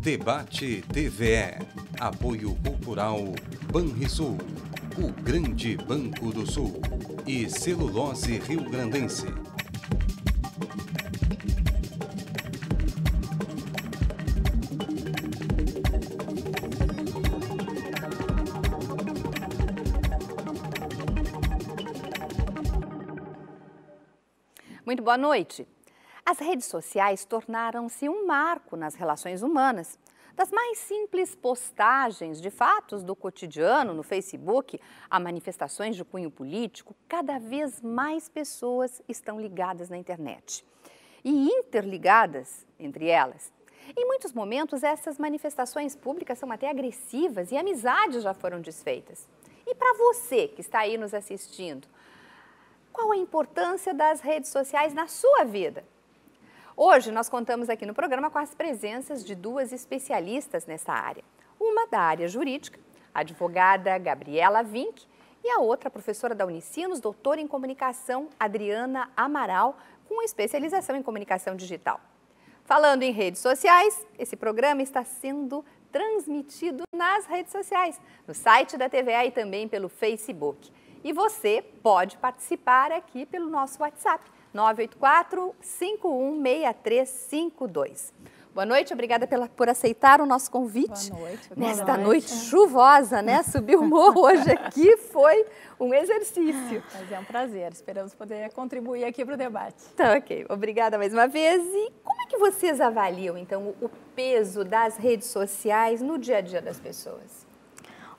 Debate TVE. Apoio Cultural Banrisul. O Grande Banco do Sul. E Celulose Rio Grandense. Muito boa noite. As redes sociais tornaram-se um marco nas relações humanas. Das mais simples postagens de fatos do cotidiano no Facebook a manifestações de cunho político, cada vez mais pessoas estão ligadas na internet. E interligadas entre elas. Em muitos momentos, essas manifestações públicas são até agressivas e amizades já foram desfeitas. E para você que está aí nos assistindo, qual a importância das redes sociais na sua vida? Hoje nós contamos aqui no programa com as presenças de duas especialistas nessa área. Uma da área jurídica, a advogada Gabriela Vink, e a outra, professora da Unicinos, doutora em comunicação, Adriana Amaral, com especialização em comunicação digital. Falando em redes sociais, esse programa está sendo transmitido nas redes sociais, no site da TVA e também pelo Facebook. E você pode participar aqui pelo nosso WhatsApp, 984-516352. Boa noite, obrigada pela, por aceitar o nosso convite. Boa noite. Nesta Boa noite. chuvosa, né? Subir o morro hoje aqui foi um exercício. Mas é um prazer, esperamos poder contribuir aqui para o debate. Tá, ok. Obrigada mais uma vez. E como é que vocês avaliam, então, o peso das redes sociais no dia a dia das pessoas?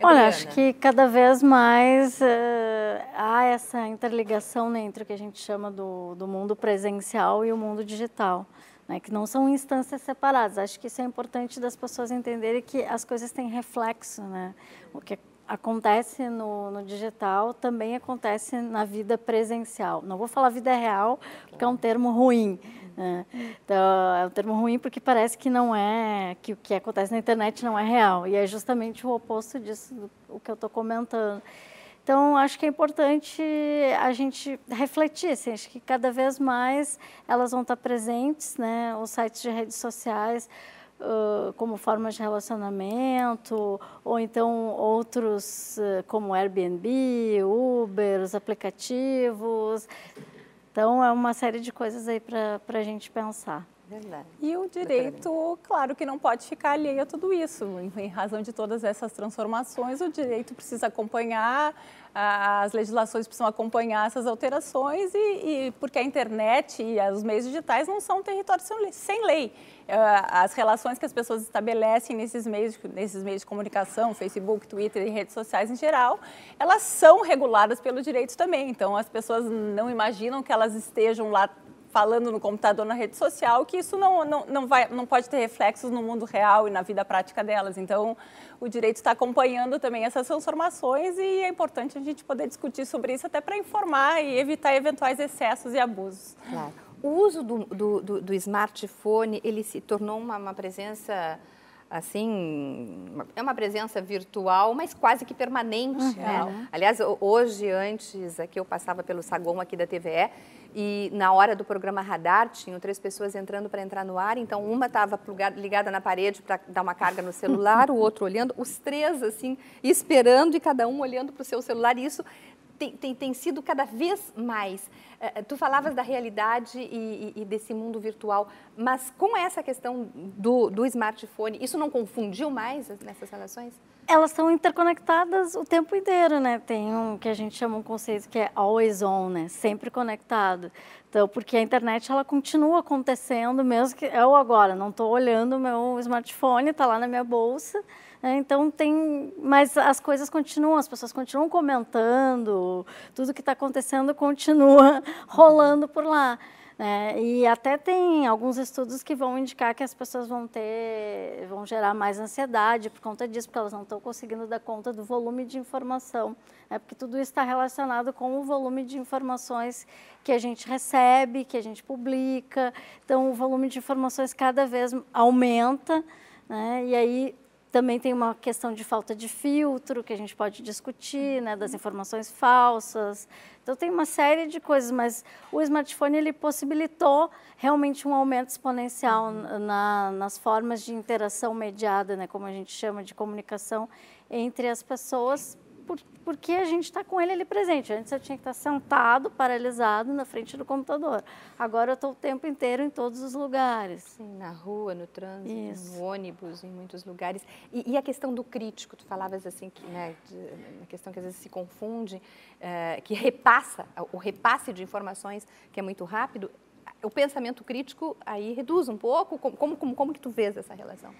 Olha, acho que cada vez mais uh, há essa interligação né, entre o que a gente chama do, do mundo presencial e o mundo digital, né, que não são instâncias separadas. Acho que isso é importante das pessoas entenderem que as coisas têm reflexo, né? O que acontece no, no, digital também acontece na vida presencial. Não vou falar vida real, porque é um termo ruim, é. Então, é um termo ruim porque parece que não é, que o que acontece na internet não é real. E é justamente o oposto disso, do, o que eu estou comentando. Então, acho que é importante a gente refletir, assim, acho que cada vez mais elas vão estar presentes, né, os sites de redes sociais, uh, como formas de relacionamento, ou então outros uh, como Airbnb, Uber, os aplicativos, então, é uma série de coisas aí para a gente pensar. Verdade. E o direito, claro que não pode ficar alheio a tudo isso. Em razão de todas essas transformações, o direito precisa acompanhar, as legislações precisam acompanhar essas alterações, e, e porque a internet e os meios digitais não são territórios sem lei. É, as relações que as pessoas estabelecem nesses meios, nesses meios de comunicação, Facebook, Twitter e redes sociais em geral, elas são reguladas pelo direito também. Então, as pessoas não imaginam que elas estejam lá falando no computador, na rede social, que isso não, não, não, vai, não pode ter reflexos no mundo real e na vida prática delas. Então, o direito está acompanhando também essas transformações e é importante a gente poder discutir sobre isso até para informar e evitar eventuais excessos e abusos. Claro. O uso do, do, do, do smartphone, ele se tornou uma, uma presença assim, é uma presença virtual, mas quase que permanente, uhum. né? Aliás, hoje, antes, aqui eu passava pelo saguão aqui da TVE, e na hora do programa Radar, tinham três pessoas entrando para entrar no ar, então uma estava ligada na parede para dar uma carga no celular, o outro olhando, os três assim, esperando e cada um olhando para o seu celular, e isso tem, tem, tem sido cada vez mais. Uh, tu falavas da realidade e, e, e, desse mundo virtual, mas com essa questão do, do smartphone, isso não confundiu mais nessas relações? Elas estão interconectadas o tempo inteiro, né? Tem um que a gente chama um conceito que é always on, né? Sempre conectado. Então, porque a internet ela continua acontecendo mesmo que eu agora não estou olhando o meu smartphone, está lá na minha bolsa. Né? Então tem, mas as coisas continuam, as pessoas continuam comentando, tudo que está acontecendo continua rolando por lá. Né? E até tem alguns estudos que vão indicar que as pessoas vão ter, vão gerar mais ansiedade por conta disso, porque elas não estão conseguindo dar conta do volume de informação, né? porque tudo isso está relacionado com o volume de informações que a gente recebe, que a gente publica. Então, o volume de informações cada vez aumenta, né? e aí também tem uma questão de falta de filtro que a gente pode discutir, né, das informações falsas. Então tem uma série de coisas, mas o smartphone ele possibilitou realmente um aumento exponencial na, nas formas de interação mediada, né, como a gente chama de comunicação entre as pessoas por, porque a gente está com ele ali presente. Antes eu tinha que estar sentado, paralisado na frente do computador. Agora eu estou o tempo inteiro em todos os lugares. Sim, na rua, no trânsito, Isso. no ônibus, em muitos lugares. E, e, a questão do crítico, tu falavas assim, que, né, de, questão que às vezes se confunde, é, que repassa, o repasse de informações que é muito rápido, o pensamento crítico aí reduz um pouco? Como, como, como que tu vês essa relação?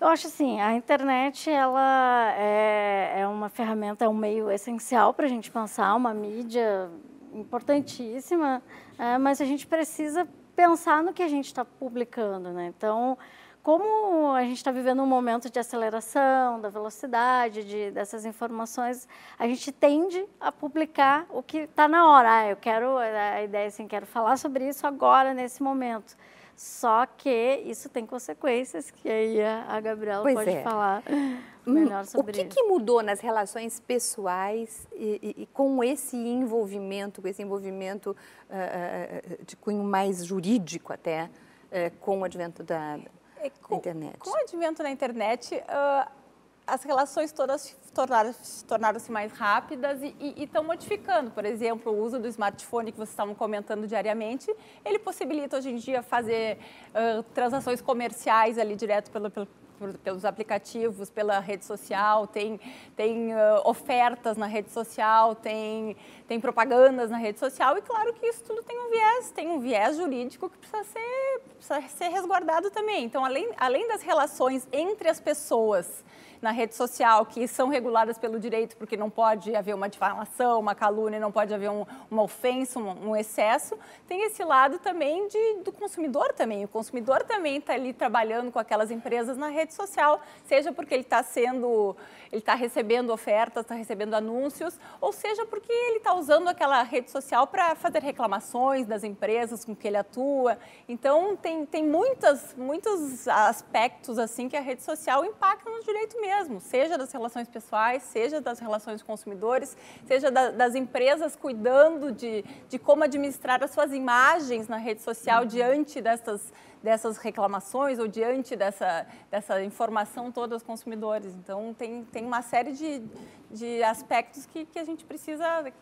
Eu acho assim, a internet ela é, é uma ferramenta, é um meio essencial para a gente pensar, uma mídia importantíssima, é, mas a gente precisa pensar no que a gente está publicando, né? Então, como a gente está vivendo um momento de aceleração, da velocidade, de, dessas informações, a gente tende a publicar o que está na hora. Ah, eu quero, a ideia assim, quero falar sobre isso agora, nesse momento. Só que isso tem consequências, que aí a, Gabriela pois pode é. falar hum, melhor sobre isso. O que, que, mudou nas relações pessoais e, e, e, com esse envolvimento, com esse envolvimento uh, de cunho mais jurídico até, uh, com o advento da, é, com, da internet? Com o advento da internet, uh, as relações todas tornaram-se tornaram mais rápidas e estão modificando. Por exemplo, o uso do smartphone que vocês estavam comentando diariamente, ele possibilita hoje em dia fazer uh, transações comerciais ali direto pelo, pelo pelos aplicativos, pela rede social, tem, tem uh, ofertas na rede social, tem, tem propagandas na rede social e claro que isso tudo tem um viés, tem um viés jurídico que precisa ser, precisa ser resguardado também. Então, além, além das relações entre as pessoas, na rede social que são reguladas pelo direito, porque não pode haver uma difamação, uma calúnia, não pode haver um, uma ofensa, um, um, excesso, tem esse lado também de, do consumidor também. O consumidor também está ali trabalhando com aquelas empresas na rede social, seja porque ele está sendo, ele está recebendo ofertas, está recebendo anúncios, ou seja porque ele está usando aquela rede social para fazer reclamações das empresas com que ele atua. Então tem, tem muitas, muitos aspectos assim que a rede social impacta no direito mesmo seja das relações pessoais, seja das relações consumidores, seja da, das empresas cuidando de, de como administrar as suas imagens na rede social diante dessas, dessas reclamações ou diante dessa, dessa informação toda aos consumidores. Então, tem, tem uma série de, de aspectos que, que a gente precisa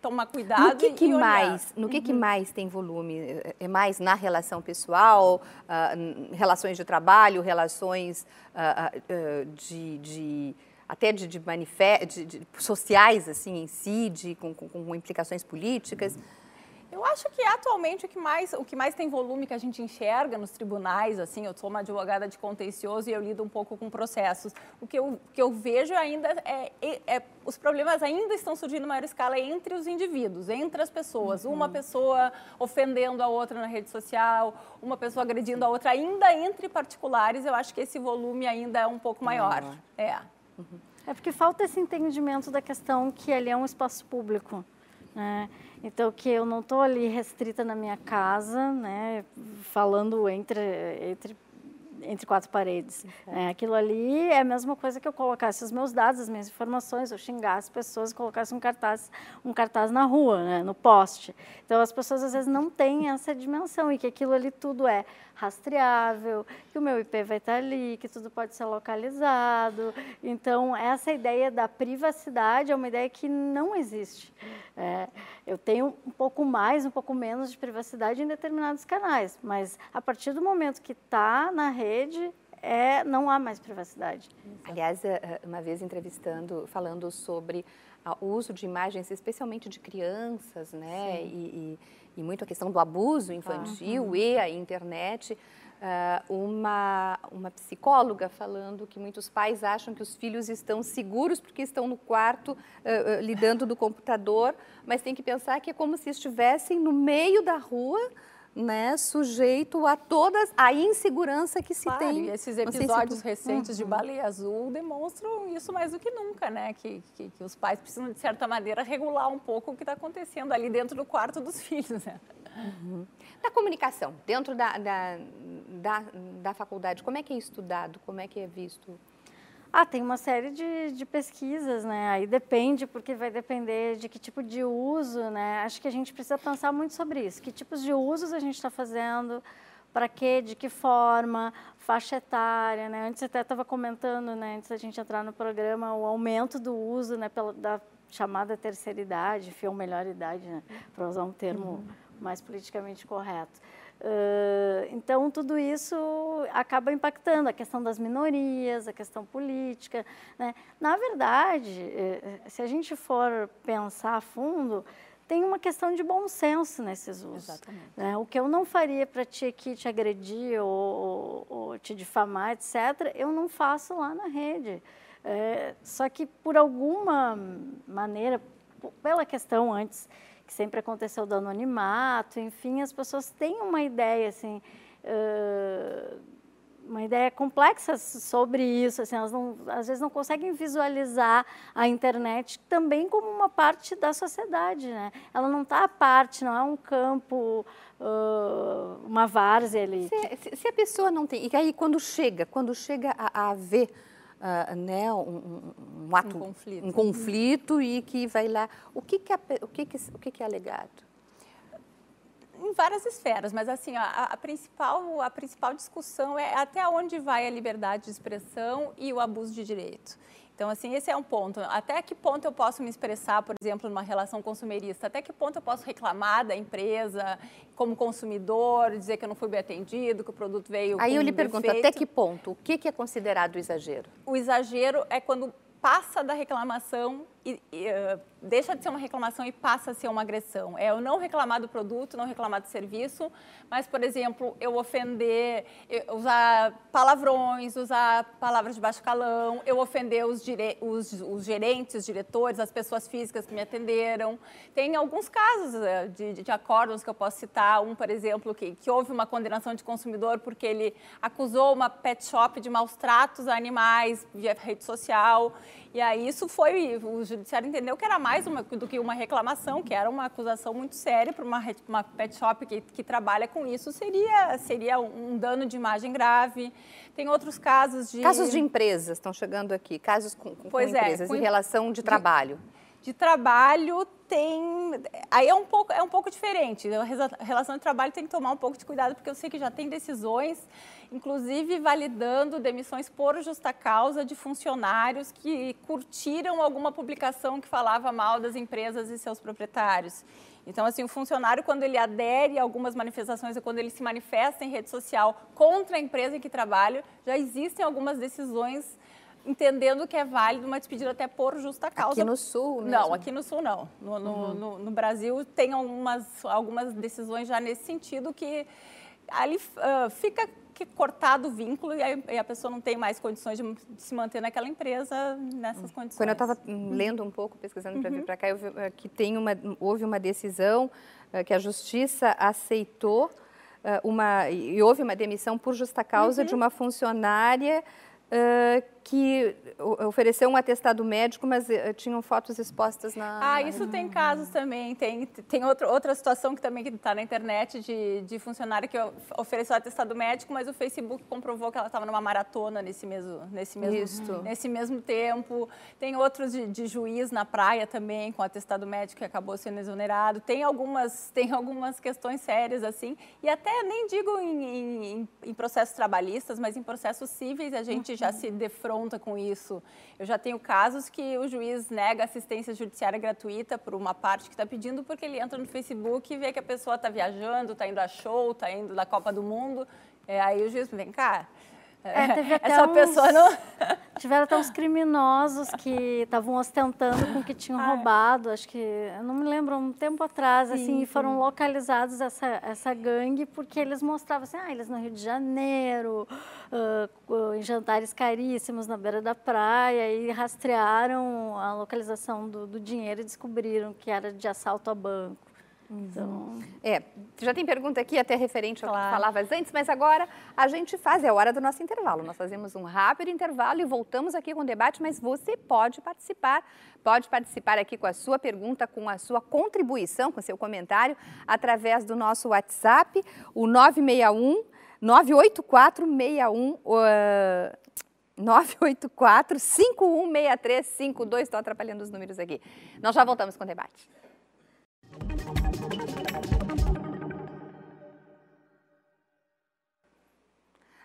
tomar cuidado no que, que e mais no que, uhum. que mais tem volume é mais na relação pessoal uh, relações de trabalho relações uh, uh, de, de, até de, de, de, de, sociais assim em si de com, com, com implicações políticas uhum. Eu acho que atualmente o que mais, o que mais tem volume que a gente enxerga nos tribunais, assim, eu sou uma advogada de contencioso e eu lido um pouco com processos. O que eu, que eu vejo ainda é, é, é os problemas ainda estão surgindo em maior escala entre os indivíduos, entre as pessoas. Uhum. Uma pessoa ofendendo a outra na rede social, uma pessoa agredindo a outra, ainda entre particulares, eu acho que esse volume ainda é um pouco maior. Uhum. É. Uhum. É porque falta esse entendimento da questão que ali é um espaço público. Né? Então, que eu não estou ali restrita na minha casa, né, falando entre, entre entre quatro paredes. É, aquilo ali é a mesma coisa que eu colocasse os meus dados, as minhas informações, eu xingasse pessoas e colocasse um cartaz, um cartaz na rua, né, no poste. Então as pessoas às vezes não têm essa dimensão e que aquilo ali tudo é rastreável, que o meu IP vai estar ali, que tudo pode ser localizado. Então essa ideia da privacidade é uma ideia que não existe. É, eu tenho um pouco mais, um pouco menos de privacidade em determinados canais, mas a partir do momento que está na rede, é, não há mais privacidade. Aliás, eh, eh, uma vez entrevistando, falando sobre o uso de imagens, especialmente de crianças, né, e, e, e, muito a questão do abuso infantil uhum. e a internet, uh, uma, uma psicóloga falando que muitos pais acham que os filhos estão seguros porque estão no quarto uh, lidando do computador, mas tem que pensar que é como se estivessem no meio da rua, né, sujeito a todas a insegurança que se claro, tem. E esses episódios se... recentes uhum. de baleia azul demonstram isso mais do que nunca, né? Que, que, que, os pais precisam, de certa maneira, regular um pouco o que está acontecendo ali dentro do quarto dos filhos. Né? Uhum. Da comunicação, dentro da, da, da, da, faculdade, como é que é estudado? Como é que é visto? Ah, tem uma série de, de pesquisas, né? Aí depende, porque vai depender de que tipo de uso, né? Acho que a gente precisa pensar muito sobre isso. Que tipos de usos a gente está fazendo, para quê, de que forma, faixa etária, né? Antes até estava comentando, né, antes da gente entrar no programa, o aumento do uso, né, pela, da chamada terceira idade, ou melhor idade, né, para usar um termo uhum. mais politicamente correto. Uh, então, tudo isso acaba impactando a questão das minorias, a questão política. Né? Na verdade, eh, se a gente for pensar a fundo, tem uma questão de bom senso nesses usos. Né? O que eu não faria para ti aqui te agredir ou, ou, ou, te difamar, etc., eu não faço lá na rede. É, só que por alguma maneira, pela questão antes, que sempre aconteceu do anonimato, enfim, as pessoas têm uma ideia assim. Uh, uma ideia complexa sobre isso, assim, elas não, às vezes não conseguem visualizar a internet também como uma parte da sociedade, né? Ela não está à parte, não é um campo, uh, uma várzea ali. Se, se, a pessoa não tem, e aí quando chega, quando chega a, a ver uh, né, um, um, ato, um conflito, um conflito e que vai lá, o que que é, o que que, o que que é alegado? em várias esferas, mas assim, a, a, principal, a principal discussão é até onde vai a liberdade de expressão e o abuso de direito. Então, assim, esse é um ponto. Até que ponto eu posso me expressar, por exemplo, numa relação consumerista? Até que ponto eu posso reclamar da empresa como consumidor, dizer que eu não fui bem atendido, que o produto veio Aí eu lhe pergunto, até que ponto? O que é considerado exagero? O exagero é quando passa da reclamação e, e uh, deixa de ser uma reclamação e passa a ser uma agressão. É eu não reclamar do produto, não reclamar do serviço, mas, por exemplo, eu ofender, eu usar palavrões, usar palavras de baixo calão, eu ofender os, dire, os, os, gerentes, os diretores, as pessoas físicas que me atenderam. Tem alguns casos uh, de, de, acordos que eu posso citar. Um, por exemplo, que, que houve uma condenação de consumidor porque ele acusou uma pet shop de maus tratos a animais via rede social. E aí isso foi, o judiciário entendeu que era mais uma, do que uma reclamação, que era uma acusação muito séria para uma, uma pet shop que, que trabalha com isso, seria, seria um dano de imagem grave. Tem outros casos de... Casos de empresas estão chegando aqui, casos com, com pois é, empresas, é, com, em relação de trabalho. De, de trabalho tem. Aí é um pouco, é um pouco diferente. A relação de trabalho tem que tomar um pouco de cuidado, porque eu sei que já tem decisões inclusive validando demissões por justa causa de funcionários que curtiram alguma publicação que falava mal das empresas e seus proprietários. Então, assim, o funcionário, quando ele adere a algumas manifestações ou quando ele se manifesta em rede social contra a empresa em que trabalha, já existem algumas decisões entendendo que é válido uma despedida até por justa causa. Aqui no Sul, mesmo. Não, aqui no Sul não. No, no, uhum. no, no Brasil tem algumas, algumas decisões já nesse sentido que ali uh, fica que cortado o vínculo e, aí, e a pessoa não tem mais condições de, se manter naquela empresa nessas condições. Quando eu estava hum, lendo um pouco, pesquisando para vir uhum. para cá, eu vi uh, que tem uma, houve uma decisão uh, que a Justiça aceitou uh, uma, e houve uma demissão por justa causa uhum. de uma funcionária que ofereceu um atestado médico, mas uh, tinham fotos expostas na. Ah, isso tem casos também. Tem, tem outro, outra situação que também está na internet de, de funcionário que ofereceu atestado médico, mas o Facebook comprovou que ela estava numa maratona nesse mesmo, nesse mesmo, nesse mesmo tempo. Tem outros de, de, juiz na praia também com atestado médico que acabou sendo exonerado. Tem algumas, tem algumas questões sérias assim. E até nem digo em, em, em processos trabalhistas, mas em processos cíveis a gente uhum. já se defronta com isso. Eu já tenho casos que o juiz nega assistência judiciária gratuita por uma parte que está pedindo, porque ele entra no Facebook e vê que a pessoa está viajando, está indo a show, está indo da Copa do Mundo. É, aí o juiz vem cá. É, teve até Essa uns, pessoa não. Tiveram até uns criminosos que estavam ostentando com que tinham roubado, acho que, eu não me lembro, um tempo atrás, sim, assim, sim. foram localizados essa, essa gangue porque eles mostravam assim, ah, eles no Rio de Janeiro, uh, em jantares caríssimos na beira da praia e rastrearam a localização do, do dinheiro e descobriram que era de assalto a banco. Então... É, já tem pergunta aqui até referente ao claro. que falavas antes, mas agora a gente faz, é a hora do nosso intervalo. Nós fazemos um rápido intervalo e voltamos aqui com o debate, mas você pode participar, pode participar aqui com a sua pergunta, com a sua contribuição, com seu comentário, através do nosso WhatsApp, o 961 984 61 uh, 984 516352. Estou atrapalhando os números aqui. Nós já voltamos com o debate.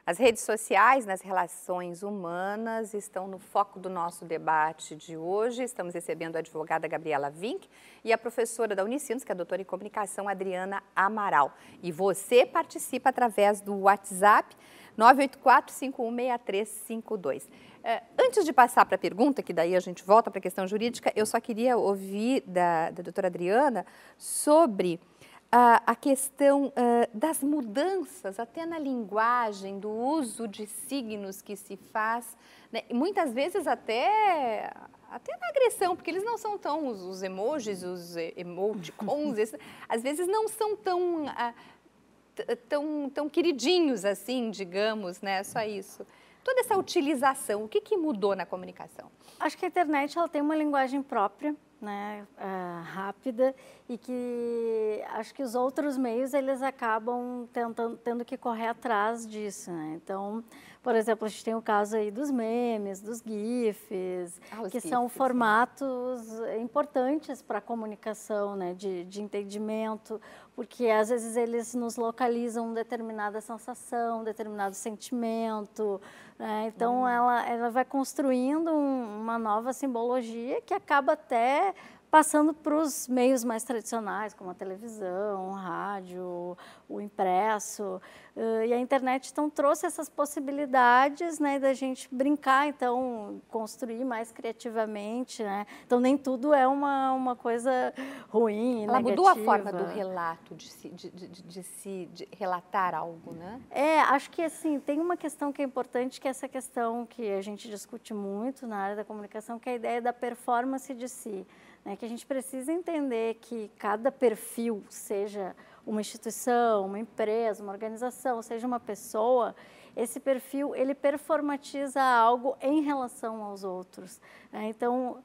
As redes sociais nas relações humanas estão no foco do nosso debate de hoje. Estamos recebendo a advogada Gabriela Vink e a professora da Unicinos, que é a doutora em comunicação, Adriana Amaral. E você participa através do WhatsApp 984-516352. É, antes de passar para a pergunta, que daí a gente volta para a questão jurídica, eu só queria ouvir da, da doutora Adriana sobre a questão uh, das mudanças, até na linguagem, do uso de signos que se faz, né? muitas vezes até, até na agressão, porque eles não são tão, os, os emojis, os emoticons, esses, às vezes não são tão, uh, tão, tão queridinhos assim, digamos, né? Só isso. Toda essa utilização, o que, que mudou na comunicação? Acho que a internet ela tem uma linguagem própria, né, uh, rápida e que acho que os outros meios eles acabam tentando, tendo que correr atrás disso. Né? Então, por exemplo, a gente tem o caso aí dos memes, dos GIFs, ah, que GIFs, são formatos importantes para a comunicação, né, de, de entendimento, porque às vezes eles nos localizam determinada sensação, determinado sentimento. Né? Então, hum. ela, ela vai construindo um, uma nova simbologia que acaba até passando para os meios mais tradicionais, como a televisão, o rádio, o impresso. Uh, e a internet, então, trouxe essas possibilidades né, da gente brincar, então, construir mais criativamente. Né? Então, nem tudo é uma, uma coisa ruim, Ela negativa. mudou a forma do relato, de se, de, de, de, se relatar algo, né? É, acho que, assim, tem uma questão que é importante, que é essa questão que a gente discute muito na área da comunicação, que é a ideia da performance de si. Né? Que a gente precisa entender que cada perfil, seja uma instituição, uma empresa, uma organização, seja uma pessoa, esse perfil ele performatiza algo em relação aos outros. Né? Então,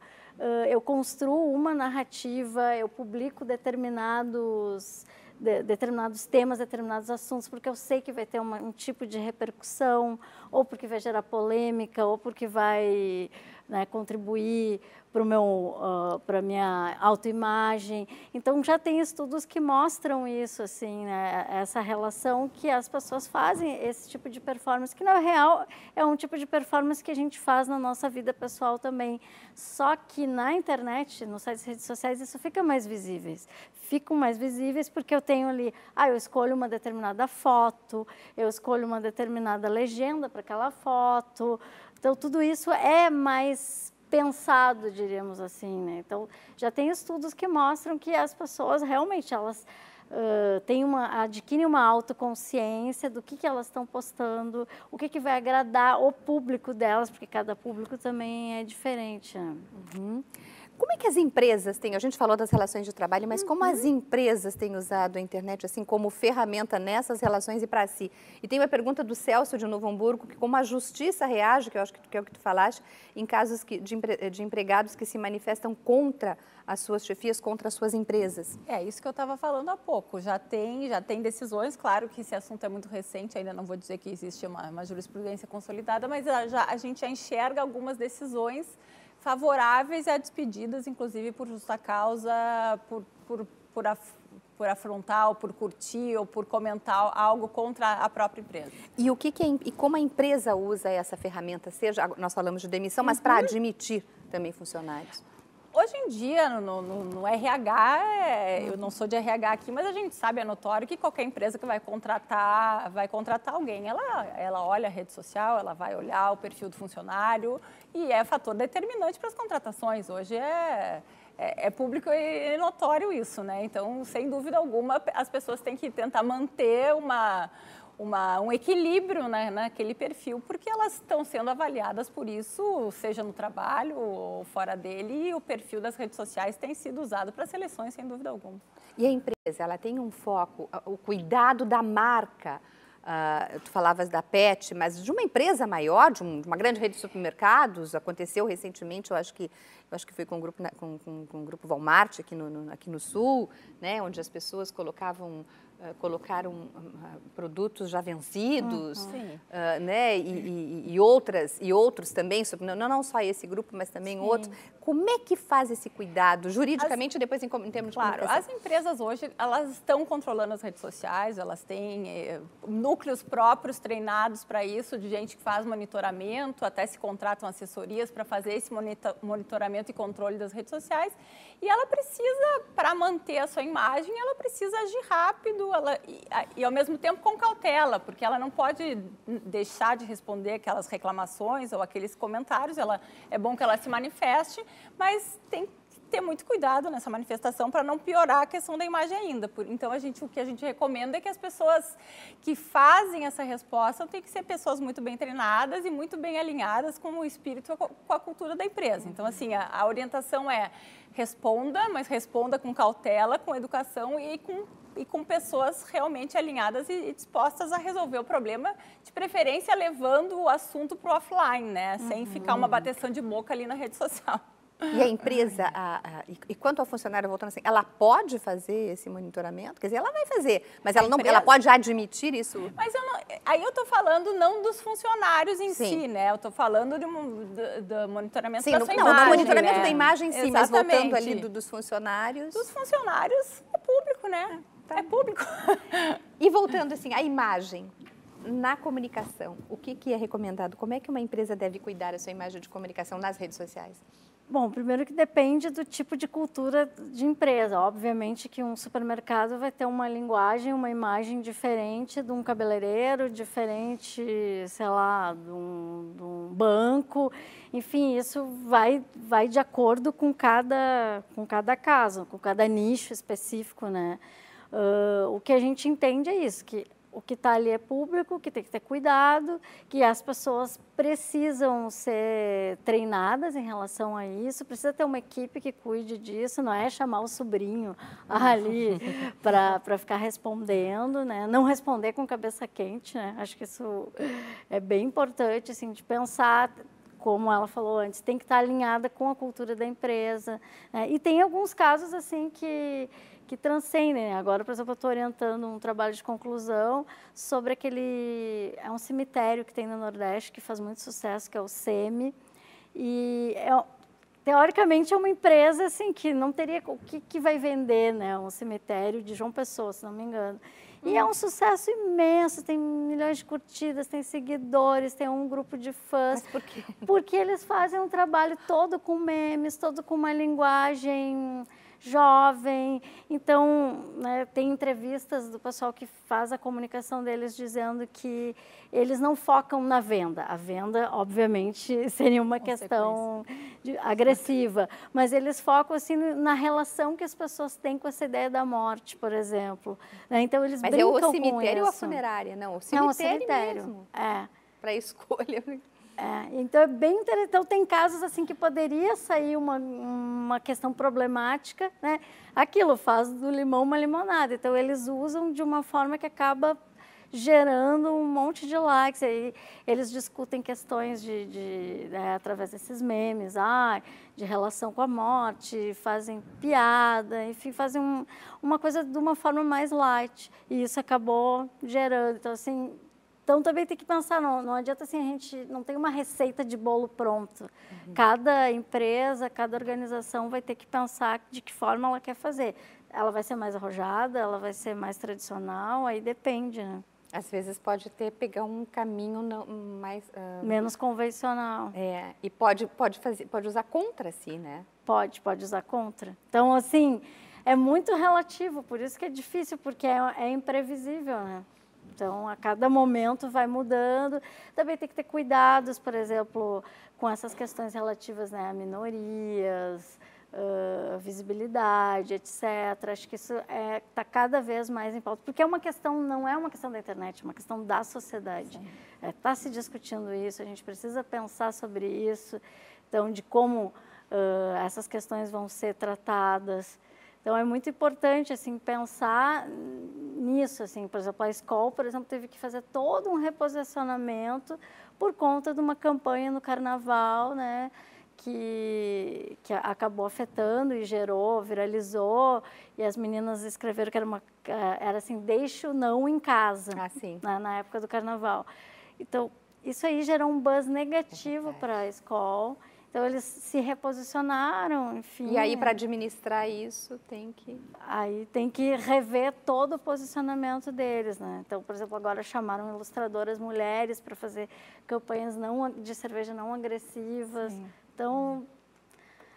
eu construo uma narrativa, eu publico determinados de, determinados temas, determinados assuntos, porque eu sei que vai ter uma, um tipo de repercussão, ou porque vai gerar polêmica, ou porque vai né, contribuir para uh, para minha autoimagem. Então já tem estudos que mostram isso, assim, né, essa relação que as pessoas fazem esse tipo de performance, que na real é um tipo de performance que a gente faz na nossa vida pessoal também. Só que na internet, nos sites redes sociais, isso fica mais visíveis. Ficam mais visíveis porque eu tenho ali, ah, eu escolho uma determinada foto, eu escolho uma determinada legenda para aquela foto. Então tudo isso é mais pensado, diríamos assim, né? Então, já tem estudos que mostram que as pessoas realmente elas uh, têm uma adquirem uma autoconsciência do que, que elas estão postando, o que, que vai agradar o público delas, porque cada público também é diferente. Né? Uhum. Como é que as empresas têm, a gente falou das relações de trabalho, mas uhum. como as uhum. empresas têm usado a internet assim como ferramenta nessas relações e para si? E tem uma pergunta do Celso de Novo Hamburgo, que como a justiça reage, que eu acho que, que é o que tu falaste, em casos que, de, empre, de empregados que se manifestam contra as suas chefias, contra as suas empresas. É isso que eu estava falando há pouco. Já tem, já tem decisões, claro que esse assunto é muito recente, ainda não vou dizer que existe uma, uma jurisprudência consolidada, mas já, a gente já enxerga algumas decisões favoráveis a despedidas, inclusive por justa causa, por, por, por, af, por afrontar, ou por curtir, ou por comentar algo contra a própria empresa. E o que, que é, e como a empresa usa essa ferramenta, seja, nós falamos de demissão, mas para uhum. admitir também funcionários? Hoje em dia, no, no, no RH, é, eu não sou de RH aqui, mas a gente sabe, é notório que qualquer empresa que vai contratar, vai contratar alguém, ela, ela olha a rede social, ela vai olhar o perfil do funcionário e é fator determinante para as contratações. Hoje é, é, é, público e notório isso, né? Então, sem dúvida alguma, as pessoas têm que tentar manter uma uma, um equilíbrio né, naquele perfil, porque elas estão sendo avaliadas por isso, seja no trabalho ou fora dele, e o perfil das redes sociais tem sido usado para seleções, sem dúvida alguma. E a empresa, ela tem um foco, o cuidado da marca, Uh, tu falavas da PET, mas de uma empresa maior, de, um, de, uma grande rede de supermercados, aconteceu recentemente, eu acho que, eu acho que foi com o grupo, com, com, com o grupo Walmart aqui no, no, aqui no Sul, né, onde as pessoas colocavam uh, colocaram uh, produtos já vencidos, uhum. uh, né? E, e, e, outras e outros também, não, não só esse grupo, mas também Sim. outros. Como é que faz esse cuidado juridicamente as, depois em, em termos de Claro, as empresas hoje elas estão controlando as redes sociais, elas têm eh, núcleos próprios treinados para isso, de gente que faz monitoramento, até se contratam assessorias para fazer esse monitoramento e controle das redes sociais. E ela precisa, para manter a sua imagem, ela precisa agir rápido ela, e, e, ao mesmo tempo com cautela, porque ela não pode deixar de responder aquelas reclamações ou aqueles comentários. Ela, é bom que ela se manifeste, mas tem ter muito cuidado nessa manifestação para não piorar a questão da imagem ainda. Então, a gente, o que a gente recomenda é que as pessoas que fazem essa resposta têm que ser pessoas muito bem treinadas e muito bem alinhadas com o espírito, com a cultura da empresa. Então, assim, a, a orientação é responda, mas responda com cautela, com educação e com e com pessoas realmente alinhadas e, dispostas a resolver o problema, de preferência levando o assunto para o offline, né? Sem uhum. ficar uma bateção de boca ali na rede social. E a empresa, a, a, e quanto ao funcionário voltando assim, ela pode fazer esse monitoramento? Quer dizer, ela vai fazer, mas ela, não, ela pode admitir isso? Mas eu não, aí eu estou falando não dos funcionários em sim. si, né? Eu estou falando de, do, do, monitoramento sim, da sua não, imagem. Não, do monitoramento né? da imagem sim, Exatamente. mas voltando ali do, dos funcionários... Dos funcionários é público, né? Tá. É público. E voltando assim, a imagem, na comunicação, o que, que é recomendado? Como é que uma empresa deve cuidar da sua imagem de comunicação nas redes sociais? Bom, primeiro que depende do tipo de cultura de empresa. Obviamente que um supermercado vai ter uma linguagem, uma imagem diferente de um cabeleireiro, diferente, sei lá, de um, de um banco. Enfim, isso vai, vai de acordo com cada, com cada caso, com cada nicho específico, né? Uh, o que a gente entende é isso, que o que está ali é público, que tem que ter cuidado, que as pessoas precisam ser treinadas em relação a isso, precisa ter uma equipe que cuide disso, não é chamar o sobrinho ali para ficar respondendo, né? não responder com cabeça quente, né? acho que isso é bem importante, assim, de pensar como ela falou antes, tem que estar alinhada com a cultura da empresa. Né? E tem alguns casos assim que que transcendem. Né? Agora, por exemplo, eu estou orientando um trabalho de conclusão sobre aquele. É um cemitério que tem no Nordeste que faz muito sucesso, que é o SEMI. E é, teoricamente é uma empresa assim que não teria o que, que vai vender, né? Um cemitério de João Pessoa, se não me engano. E é um sucesso imenso, tem milhões de curtidas, tem seguidores, tem um grupo de fãs. Mas por quê? Porque eles fazem um trabalho todo com memes, todo com uma linguagem jovem. Então, né, tem entrevistas do pessoal que faz a comunicação deles dizendo que eles não focam na venda. A venda, obviamente, seria uma questão de, agressiva, mas eles focam assim na relação que as pessoas têm com essa ideia da morte, por exemplo. Né? Então eles mas brincam é o cemitério ou a funerária? Não, o cemitério, não, o cemitério mesmo. É. Para escolha. É, então é bem interessante. Então tem casos assim que poderia sair uma, uma questão problemática, né? Aquilo faz do limão uma limonada. Então eles usam de uma forma que acaba gerando um monte de likes. Aí eles discutem questões de, de né, através desses memes, ah, de relação com a morte, fazem piada, enfim, fazem um, uma coisa de uma forma mais light. E isso acabou gerando. Então assim então também tem que pensar, não, não adianta assim, a gente não tem uma receita de bolo pronto. Uhum. Cada empresa, cada organização vai ter que pensar de que forma ela quer fazer. Ela vai ser mais arrojada, ela vai ser mais tradicional, aí depende, né? Às vezes pode ter pegar um caminho não, mais uh... menos convencional. É, e pode pode fazer, pode usar contra si, né? Pode, pode usar contra. Então assim, é muito relativo, por isso que é difícil, porque é, é imprevisível, né? Então, a cada momento vai mudando. Também tem que ter cuidados, por exemplo, com essas questões relativas né, a minorias, uh, visibilidade, etc. Acho que isso está é, tá cada vez mais em pauta, porque é uma questão, não é uma questão da internet, é uma questão da sociedade. Está é, tá se discutindo isso, a gente precisa pensar sobre isso, então, de como uh, essas questões vão ser tratadas. Então é muito importante assim pensar nisso, assim, por exemplo, a escola, por exemplo, teve que fazer todo um reposicionamento por conta de uma campanha no carnaval, né, que, que acabou afetando e gerou, viralizou, e as meninas escreveram que era, uma, era assim, deixe o não em casa, ah, na, na, época do carnaval. Então, isso aí gerou um buzz negativo é para a escola, então eles se reposicionaram, enfim. E aí para administrar isso tem que aí tem que rever todo o posicionamento deles, né? Então, por exemplo, agora chamaram ilustradoras mulheres para fazer campanhas não de cerveja não agressivas. Sim. Então,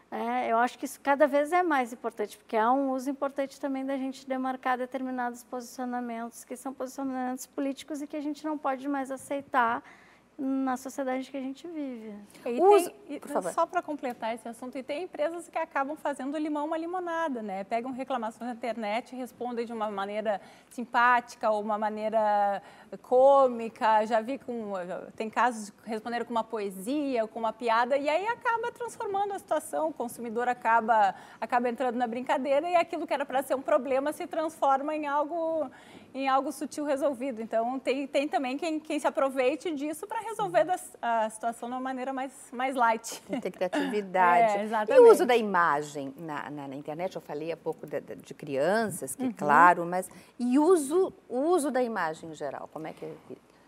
é, eu acho que isso cada vez é mais importante, porque há um uso importante também da gente demarcar determinados posicionamentos que são posicionamentos políticos e que a gente não pode mais aceitar na sociedade que a gente vive. E Uso, tem, e, só para completar esse assunto, e tem empresas que acabam fazendo limão uma limonada, né? Pegam reclamações na internet, respondem de uma maneira simpática ou uma maneira cômica. Já vi com tem casos de responder com uma poesia, com uma piada e aí acaba transformando a situação. O consumidor acaba acaba entrando na brincadeira e aquilo que era para ser um problema se transforma em algo em algo sutil resolvido. Então, tem, tem também quem, quem se aproveite disso para resolver das, a situação de uma maneira mais, mais light. Tem ter criatividade. É, exatamente. E o uso da imagem na, na, na, internet, eu falei há pouco de, de crianças, que uhum. claro, mas e uso, o uso da imagem em geral, como é que é?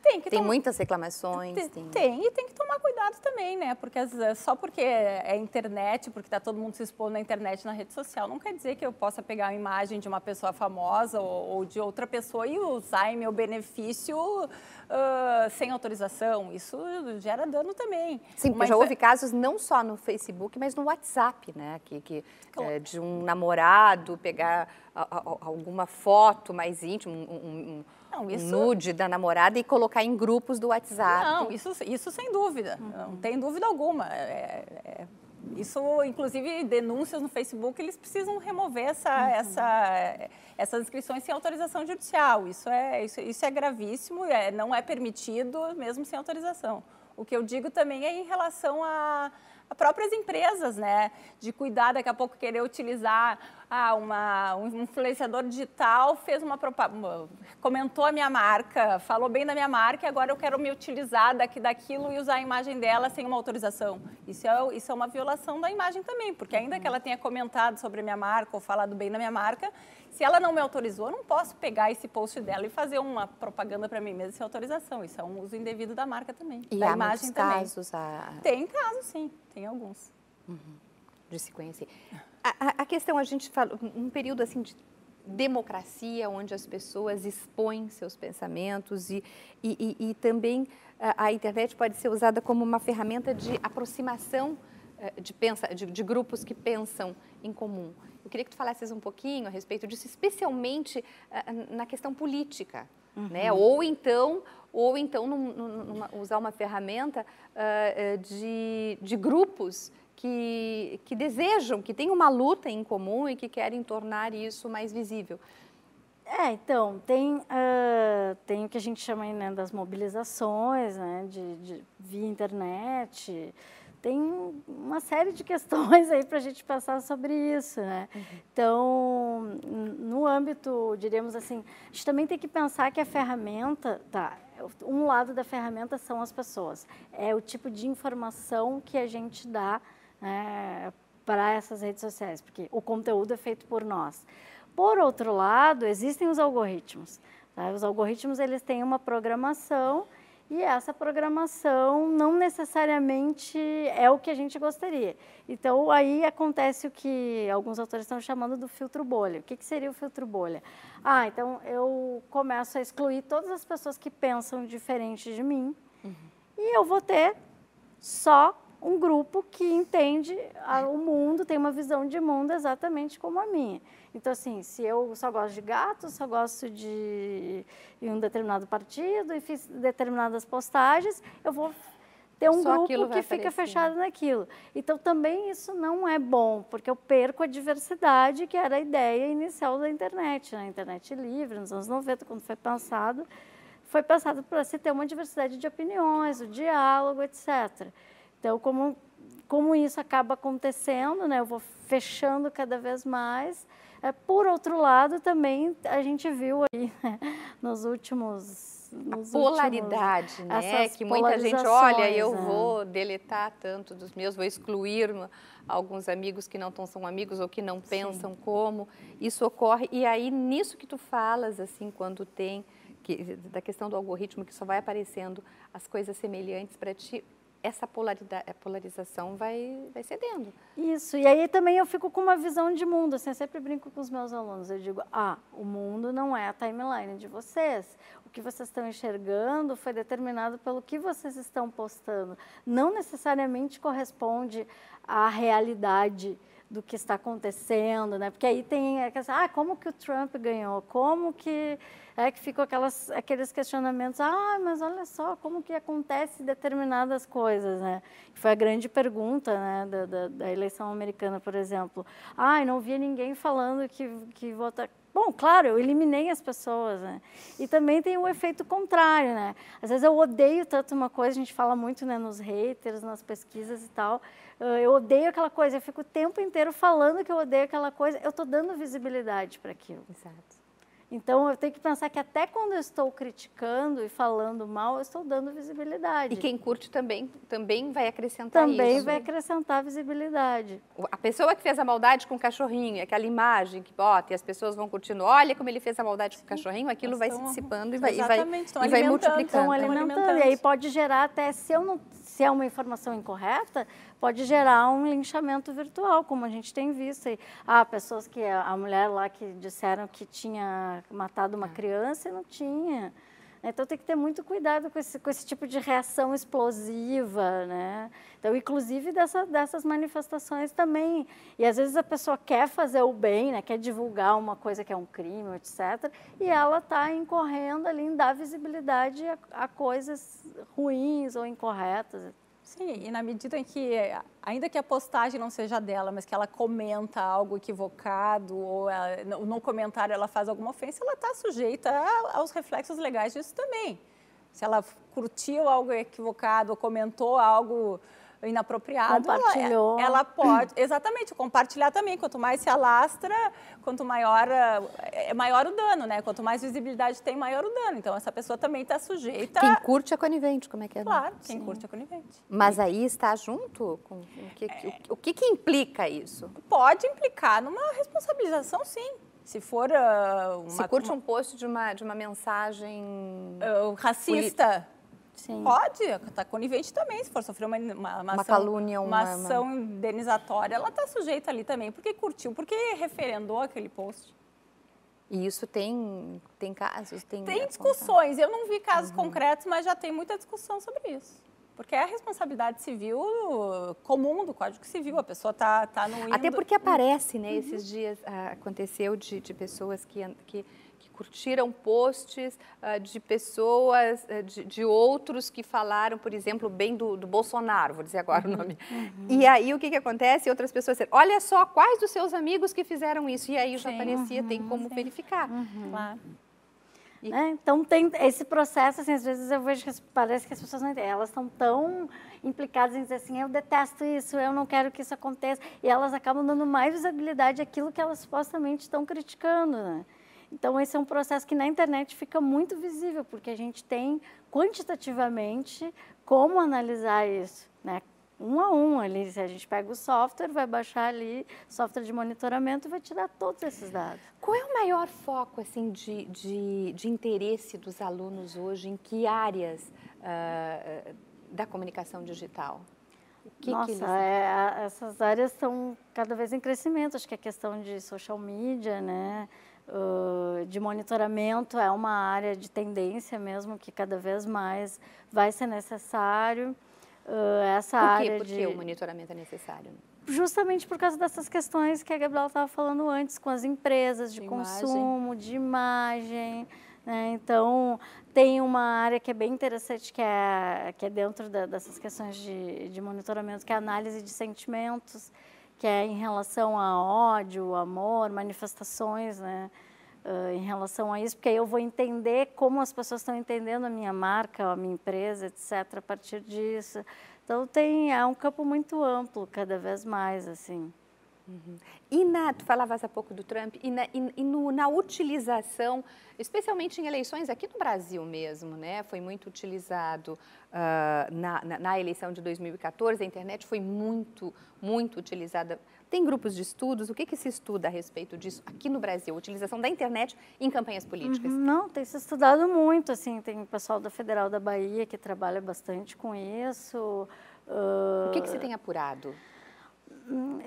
Tem, tem tomar... muitas reclamações. Tem, tem... tem, e tem que tomar cuidado também, né? Porque só porque é internet, porque está todo mundo se expondo na internet, na rede social, não quer dizer que eu possa pegar uma imagem de uma pessoa famosa ou, ou de outra pessoa e usar em meu benefício uh, sem autorização. Isso gera dano também. Sim, mas já houve casos não só no Facebook, mas no WhatsApp, né? Que, que claro. é, de um namorado pegar a, a, alguma foto mais íntima, um, um, não, isso... nude da namorada e colocar em grupos do WhatsApp. Não, isso, isso sem dúvida, uhum. não tem dúvida alguma. É, é, isso, inclusive, denúncias no Facebook, eles precisam remover essa, uhum. essa, essas inscrições sem autorização judicial. Isso é, isso, isso é gravíssimo, é, não é permitido mesmo sem autorização. O que eu digo também é em relação a as próprias empresas, né? De cuidar, daqui a pouco querer utilizar ah, uma, um influenciador digital fez uma propaganda, comentou a minha marca, falou bem da minha marca e agora eu quero me utilizar daqui, daquilo e usar a imagem dela sem uma autorização. Isso é, isso é uma violação da imagem também, porque ainda que ela tenha comentado sobre a minha marca ou falado bem da minha marca, se ela não me autorizou, eu não posso pegar esse post dela e fazer uma propaganda para mim mesma sem autorização. Isso é um uso indevido da marca também. E da há imagem também. casos? A... Tem casos, sim. Tem alguns. Uhum. De se conhecer. A, a, questão, a gente fala, um período assim de democracia, onde as pessoas expõem seus pensamentos e, e, e, e também a, a, internet pode ser usada como uma ferramenta de aproximação eh, de, pensa, de, de grupos que pensam em comum. Eu queria que tu falasses um pouquinho a respeito disso, especialmente uh, na questão política, uhum. né? Ou então, ou então num, numa, usar uma ferramenta uh, de, de grupos que, que desejam, que têm uma luta em comum e que querem tornar isso mais visível. É, então, tem, uh, tem o que a gente chama né, das mobilizações, né, de, de, via internet, tem uma série de questões aí para a gente passar sobre isso, né? Uhum. Então, no âmbito, diríamos assim, a gente também tem que pensar que a ferramenta, tá, um lado da ferramenta são as pessoas, é o tipo de informação que a gente dá né, para essas redes sociais, porque o conteúdo é feito por nós. Por outro lado, existem os algoritmos. Tá? Os algoritmos, eles têm uma programação e essa programação não necessariamente é o que a gente gostaria. Então, aí acontece o que alguns autores estão chamando do filtro bolha. O que, que seria o filtro bolha? Ah, então eu começo a excluir todas as pessoas que pensam diferente de mim uhum. e eu vou ter só um grupo que entende o mundo, tem uma visão de mundo exatamente como a minha. Então, assim, se eu só gosto de gatos, só gosto de um determinado partido e fiz determinadas postagens, eu vou ter um só grupo que fica fechado naquilo. Então, também isso não é bom, porque eu perco a diversidade, que era a ideia inicial da internet, né? internet livre, nos anos 90, quando foi pensado, foi pensado para se ter uma diversidade de opiniões, o diálogo, etc. Então, como, como isso acaba acontecendo, né? eu vou fechando cada vez mais. É, por outro lado, também a gente viu aí né, nos últimos nos a polaridade, últimos, né? Que muita gente olha, eu né? vou deletar tanto dos meus, vou excluir alguns amigos que não são amigos ou que não pensam Sim. como. Isso ocorre e aí nisso que tu falas assim, quando tem que, da questão do algoritmo que só vai aparecendo as coisas semelhantes para ti, essa polarização vai, vai cedendo. Isso, e aí também eu fico com uma visão de mundo, assim, eu sempre brinco com os meus alunos, eu digo, ah, o mundo não é a timeline de vocês, o que vocês estão enxergando foi determinado pelo que vocês estão postando, não necessariamente corresponde à realidade do que está acontecendo, né? Porque aí tem, ah, como que o Trump ganhou? Como que é que ficam aquelas, aqueles questionamentos, ah, mas olha só como que acontece determinadas coisas, né? Foi a grande pergunta, né, da, da, da eleição americana, por exemplo. Ah, não via ninguém falando que, que vota... Bom, claro, eu eliminei as pessoas, né? E também tem o efeito contrário, né? Às vezes eu odeio tanto uma coisa, a gente fala muito, né, nos haters, nas pesquisas e tal, eu odeio aquela coisa, eu fico o tempo inteiro falando que eu odeio aquela coisa, eu estou dando visibilidade para aquilo. Exato. Então, eu tenho que pensar que até quando eu estou criticando e falando mal, eu estou dando visibilidade. E quem curte também, também vai acrescentar também isso. Também vai acrescentar visibilidade. A pessoa que fez a maldade com o cachorrinho, aquela imagem que bota e as pessoas vão curtindo, olha como ele fez a maldade com o cachorrinho, aquilo vai se dissipando e vai, e vai, e vai multiplicando. Estão alimentando. E aí pode gerar até, se, eu não, se é uma informação incorreta, pode gerar um linchamento virtual, como a gente tem visto aí. Ah, pessoas que, a mulher lá que disseram que tinha matado uma é. criança e não tinha. Então tem que ter muito cuidado com esse, com esse tipo de reação explosiva, né? Então, inclusive dessa, dessas manifestações também. E às vezes a pessoa quer fazer o bem, né? quer divulgar uma coisa que é um crime, etc. E ela está incorrendo ali em dar visibilidade a, a coisas ruins ou incorretas. Sim, e na medida em que, ainda que a postagem não seja dela, mas que ela comenta algo equivocado, ou ela, no comentário ela faz alguma ofensa, ela está sujeita aos reflexos legais disso também. Se ela curtiu algo equivocado ou comentou algo inapropriado, Compartilhou. Ela, ela pode, exatamente, compartilhar também. Quanto mais se alastra, quanto maior, é maior o dano, né? Quanto mais visibilidade tem, maior o dano. Então, essa pessoa também está sujeita... Quem curte é conivente, como é que é? Claro, quem Sim. curte é conivente. Mas aí está junto com... O que, é... o, que, que implica isso? Pode implicar numa responsabilização, sim. Se for uh, uma, Se curte um post de uma, de uma mensagem... Uh, racista... Sim. Pode, está conivente também, se for sofrer uma, uma, uma, uma ação, calúnia, uma, uma ação indenizatória, ela está sujeita ali também, porque curtiu, porque referendou aquele post. E isso tem, tem casos? Tem, tem discussões, eu não vi casos uhum. concretos, mas já tem muita discussão sobre isso. Porque é a responsabilidade civil comum do Código Civil, a pessoa está tá no... Até porque aparece, né, uhum. esses dias, ah, aconteceu de, de pessoas que, que curtiram posts uh, de pessoas, uh, de, de, outros que falaram, por exemplo, bem do, do Bolsonaro, vou dizer agora uhum, o nome. Uhum. E aí o que, que acontece? Outras pessoas dizem, olha só, quais dos seus amigos que fizeram isso? E aí já aparecia, uhum, tem como sim. verificar. Uhum. Claro. É, então tem esse processo, assim, às vezes eu vejo que parece que as pessoas não entendem, elas estão tão implicadas em dizer assim, eu detesto isso, eu não quero que isso aconteça, e elas acabam dando mais visibilidade àquilo que elas supostamente estão criticando, né? Então, esse é um processo que na internet fica muito visível, porque a gente tem quantitativamente como analisar isso, né? um a um ali. Se a gente pega o software, vai baixar ali, software de monitoramento e vai tirar todos esses dados. Qual é o maior foco assim, de, de, de interesse dos alunos hoje? Em que áreas uh, da comunicação digital? Que Nossa, que eles... é, essas áreas estão cada vez em crescimento. Acho que a questão de social media, né? Uh, de monitoramento é uma área de tendência mesmo que cada vez mais vai ser necessário. Uh, essa por área por de... que o monitoramento é necessário? Justamente por causa dessas questões que a Gabriela estava falando antes, com as empresas de, de consumo, imagem. de imagem. Né? Então, tem uma área que é bem interessante, que é, que é dentro da, dessas questões de, de monitoramento, que é a análise de sentimentos que é em relação a ódio, amor, manifestações, né? Uh, em relação a isso, porque aí eu vou entender como as pessoas estão entendendo a minha marca, a minha empresa, etc., a partir disso. Então, tem, é um campo muito amplo, cada vez mais, assim. Uhum. E na, tu falavas há pouco do Trump, e, na, e, e no, na utilização, especialmente em eleições aqui no Brasil mesmo, né? Foi muito utilizado uh, na, na, na, eleição de 2014, a internet foi muito, muito utilizada. Tem grupos de estudos, o que, que se estuda a respeito disso aqui no Brasil, a utilização da internet em campanhas políticas? Uhum, não, tem se estudado muito, assim, tem o pessoal da Federal da Bahia que trabalha bastante com isso. Uh... O que, que se tem apurado? Hum,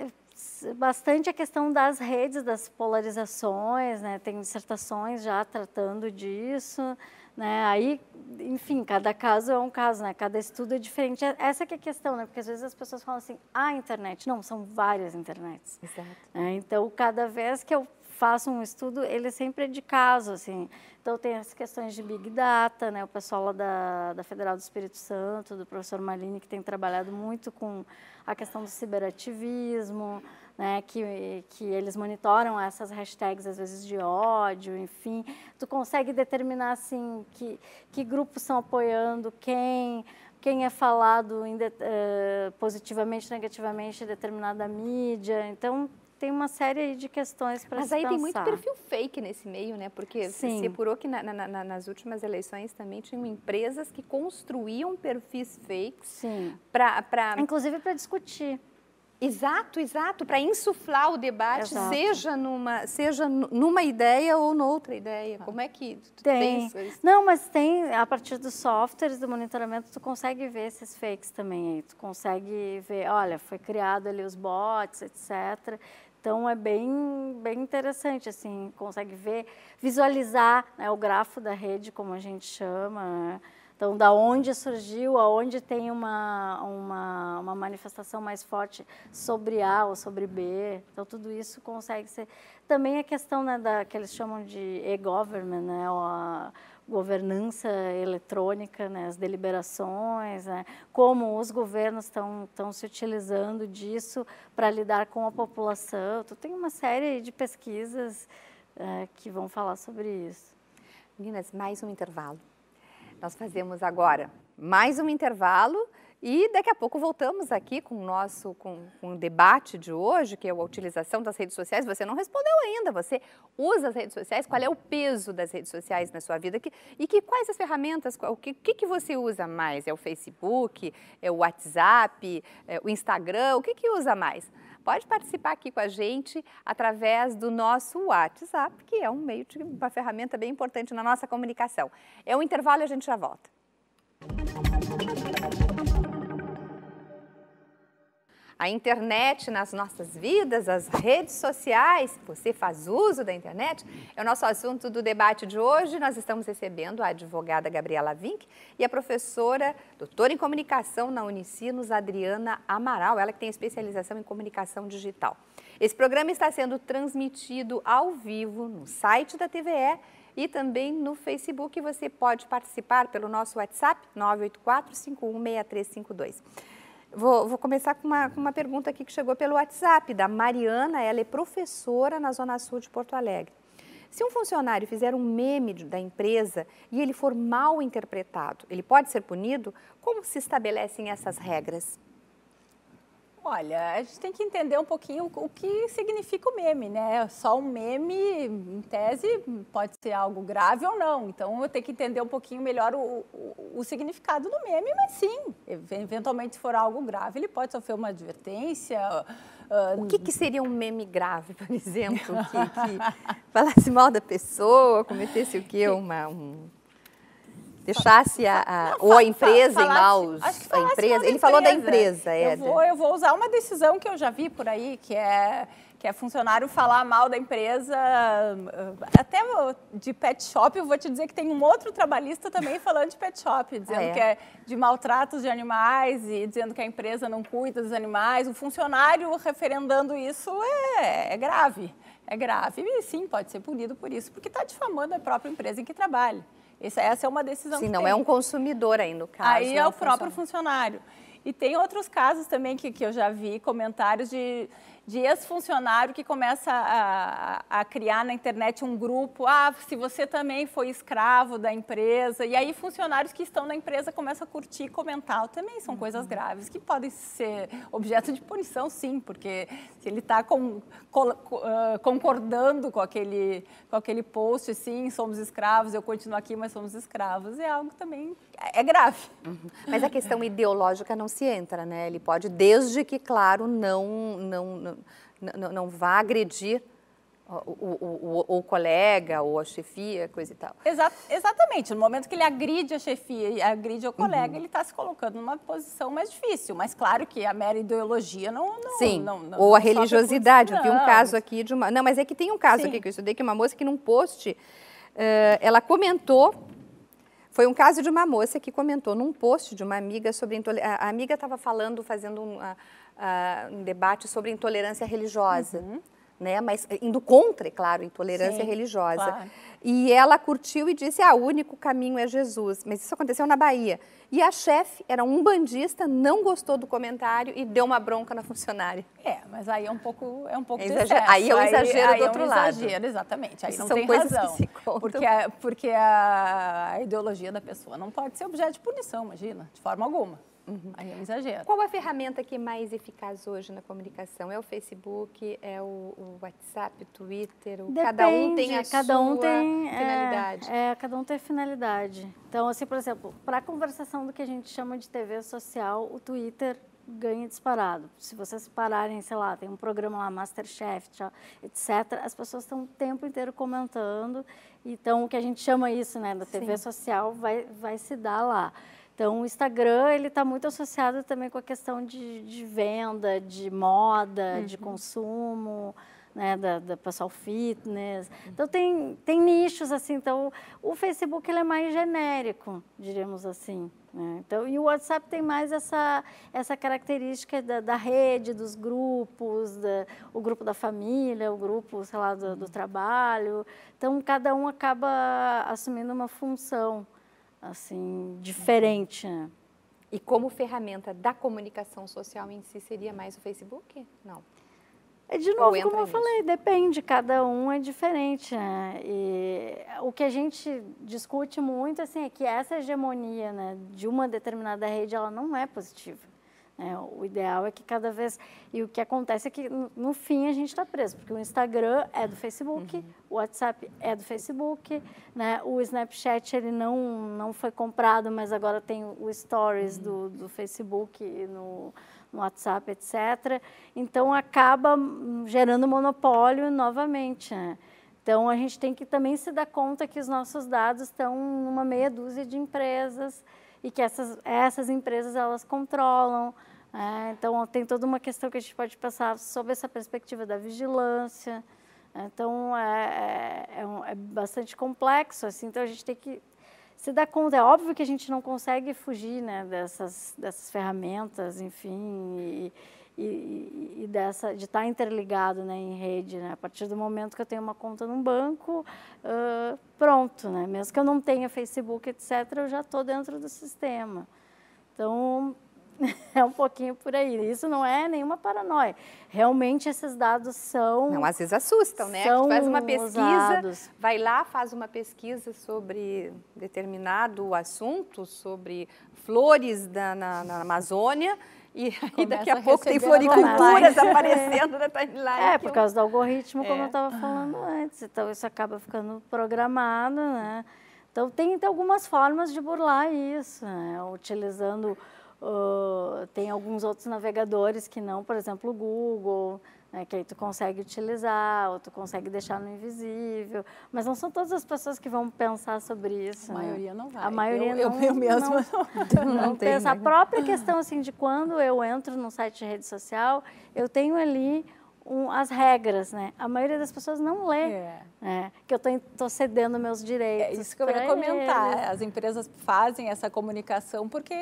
bastante a questão das redes, das polarizações, né? Tem dissertações já tratando disso, né? Aí, enfim, cada caso é um caso, né? Cada estudo é diferente. É, essa que é a questão, né? Porque às vezes as pessoas falam assim, a internet. Não, são várias internets. Exato. É, então, cada vez que eu faço um estudo, ele sempre é de caso, assim. Então, tem as questões de Big Data, né? O pessoal lá da, da Federal do Espírito Santo, do professor Malini, que tem trabalhado muito com a questão do ciberativismo, né, que, que eles monitoram essas hashtags, às vezes, de ódio, enfim. Tu consegue determinar, assim, que, que grupos estão apoiando quem, quem é falado de, uh, positivamente, negativamente em determinada mídia. Então, tem uma série de questões para se Mas aí pensar. tem muito perfil fake nesse meio, né? Porque Sim. se apurou que na, na, na, nas últimas eleições também tinham empresas que construíam perfis fakes. Pra... Inclusive para discutir. Exato, exato, para insuflar o debate, exato. seja numa, seja numa ideia ou noutra ideia. Como é que tem? Não, mas tem a partir dos softwares do monitoramento tu consegue ver esses fakes também. Tu consegue ver, olha, foi criado ali os bots, etc. Então é bem, bem interessante, assim, consegue ver, visualizar né, o grafo da rede, como a gente chama. Né? Então, da onde surgiu, aonde tem uma, uma, uma, manifestação mais forte sobre A ou sobre B. Então, tudo isso consegue ser. Também a questão né, da, que eles chamam de e-government, né, governança eletrônica, né, as deliberações, né, como os governos estão se utilizando disso para lidar com a população. Então, tem uma série de pesquisas é, que vão falar sobre isso. Meninas, mais um intervalo. Nós fazemos agora mais um intervalo e daqui a pouco voltamos aqui com o nosso com, com, o debate de hoje, que é a utilização das redes sociais. Você não respondeu ainda, você usa as redes sociais, qual é o peso das redes sociais na sua vida que, e que, quais as ferramentas, o que, que, que você usa mais? É o Facebook, é o WhatsApp, é o Instagram, o que, que usa mais? Pode participar aqui com a gente através do nosso WhatsApp, que é um meio de uma ferramenta bem importante na nossa comunicação. É um intervalo e a gente já volta. A internet nas nossas vidas, as redes sociais, você faz uso da internet, é o nosso assunto do debate de hoje. Nós estamos recebendo a advogada Gabriela Vink e a professora, doutora em comunicação na Unicinos, Adriana Amaral, ela que tem especialização em comunicação digital. Esse programa está sendo transmitido ao vivo no site da TVE e também no Facebook. Você pode participar pelo nosso WhatsApp 984 516352. Vou, vou, começar com uma, com uma pergunta aqui que chegou pelo WhatsApp, da Mariana. Ela é professora na Zona Sul de Porto Alegre. Se um funcionário fizer um meme da empresa e ele for mal interpretado, ele pode ser punido? Como se estabelecem essas regras? Olha, a gente tem que entender um pouquinho o que significa o meme, né? Só um meme, em tese, pode ser algo grave ou não. Então, eu tenho que entender um pouquinho melhor o, o, o significado do meme, mas sim, eventualmente, se for algo grave, ele pode sofrer uma advertência. Uh, o que, que, seria um meme grave, por exemplo? Que, que falasse mal da pessoa, cometesse o quê? Uma, um deixasse a, a ou a empresa falasse, em maus a empresa. Ele falou da empresa, é. Eu vou, eu vou usar uma decisão que eu já vi por aí, que é que é funcionário falar mal da empresa, até de pet shop, eu vou te dizer que tem um outro trabalhista também falando de pet shop, dizendo ah, é? que é de maltratos de animais e dizendo que a empresa não cuida dos animais. O funcionário referendando isso é, é grave, é grave. E sim, pode ser punido por isso, porque está difamando a própria empresa em que trabalha. Essa, essa é uma decisão Sim, não tem. é um consumidor aí no caso. Aí é, é o próprio funcionário. E tem outros casos também que, que eu já vi, comentários de, de ex-funcionário que começa a, a, criar na internet um grupo, ah, se você também foi escravo da empresa, e aí funcionários que estão na empresa começam a curtir, comentar, também são uhum. coisas graves, que podem ser objeto de punição, sim, porque se ele está com, com, uh, concordando com aquele, com aquele post, sim, somos escravos, eu continuo aqui, mas somos escravos, é algo também, é grave. Uhum. Mas a questão ideológica não se entra, né? Ele pode, desde que, claro, não, não não, não vá agredir o, o, o, o, colega ou a chefia, coisa e tal. Exa exatamente. No momento que ele agride a chefia e agride o colega, uhum. ele está se colocando numa posição mais difícil. Mas claro que a mera ideologia não. não Sim. Não, não, ou a religiosidade. Eu vi um caso aqui de uma. Não, mas é que tem um caso Sim. aqui que eu estudei que uma moça que num post uh, ela comentou. Foi um caso de uma moça que comentou num post de uma amiga sobre intolerância. A amiga estava falando, fazendo um. Uh, uh, um debate sobre intolerância religiosa. Uhum. Né? Mas indo contra, é claro, intolerância Sim, religiosa. Claro. E ela curtiu e disse: ah, o único caminho é Jesus. Mas isso aconteceu na Bahia. E a chefe era um bandista, não gostou do comentário e deu uma bronca na funcionária. É, mas aí é um pouco é um pouco é Aí é um exagero aí, do aí outro é um lado. Exagero, exatamente. Aí Isso não tem razão. Porque, a, porque a ideologia da pessoa não pode ser objeto de punição, imagina, de forma alguma. Uhum. Aí é um exagero. Qual a ferramenta que é mais eficaz hoje na comunicação? É o Facebook, é o, o WhatsApp, o Twitter? O... Depende, cada um tem a cada sua um tem, é, finalidade. É, é, cada um tem finalidade. Então, assim, por exemplo, para a conversação do que a gente chama de TV social, o Twitter ganha disparado. Se vocês pararem, sei lá, tem um programa lá, Masterchef, etc., as pessoas estão o tempo inteiro comentando. Então, o que a gente chama isso, né, da TV Sim. social, vai, vai se dar lá. Então, o Instagram, ele está muito associado também com a questão de, de venda, de moda, uhum. de consumo, né, da, da pessoal fitness. Então, tem, tem nichos, assim. Então, o Facebook, ele é mais genérico, diríamos assim. Né? Então, e o WhatsApp tem mais essa, essa característica da, da rede, dos grupos, da, o grupo da família, o grupo, sei lá, do, do trabalho. Então, cada um acaba assumindo uma função assim, diferente. Né? E como ferramenta da comunicação social em si seria mais o Facebook? Não. É de novo, como eu nisso? falei, depende, cada um é diferente. Né? E o que a gente discute muito assim, é que essa hegemonia né, de uma determinada rede ela não é positiva. É, o ideal é que cada vez. E o que acontece é que, no, no fim, a gente está preso, porque o Instagram é do Facebook, uhum. o WhatsApp é do Facebook, né? o Snapchat ele não, não foi comprado, mas agora tem o Stories uhum. do, do Facebook no, no WhatsApp, etc. Então, acaba gerando monopólio novamente. Né? Então, a gente tem que também se dar conta que os nossos dados estão numa meia dúzia de empresas e que essas, essas empresas elas controlam. É, então, tem toda uma questão que a gente pode pensar sobre essa perspectiva da vigilância. Então, é, é, é, é bastante complexo. Assim, então, a gente tem que se dar conta. É óbvio que a gente não consegue fugir né, dessas, dessas ferramentas, enfim, e, e, e, dessa, de estar interligado né, em rede. Né? A partir do momento que eu tenho uma conta num banco, uh, pronto, né? mesmo que eu não tenha Facebook, etc., eu já estou dentro do sistema. Então, é um pouquinho por aí. Isso não é nenhuma paranoia. Realmente esses dados são. Não, às vezes assustam, né? São tu faz uma pesquisa, usados. vai lá, faz uma pesquisa sobre determinado assunto, sobre flores da, na, na Amazônia e aí daqui a, a pouco tem floriculturas aparecendo na timeline. É, por causa do algoritmo, como é. eu estava falando antes. Então, isso acaba ficando programado, né? Então, tem, tem algumas formas de burlar isso, né? Utilizando... Uh, tem alguns outros navegadores que não, por exemplo, o Google, né, que aí tu consegue utilizar, ou tu consegue deixar no invisível. Mas não são todas as pessoas que vão pensar sobre isso. A né? maioria não vai. A maioria eu, não, eu, eu mesma não, não, não pensa. A própria questão assim de quando eu entro num site de rede social, eu tenho ali um, as regras, né? A maioria das pessoas não lê, é. né? que eu estou cedendo meus direitos. É isso que eu ia comentar. Eles. As empresas fazem essa comunicação porque,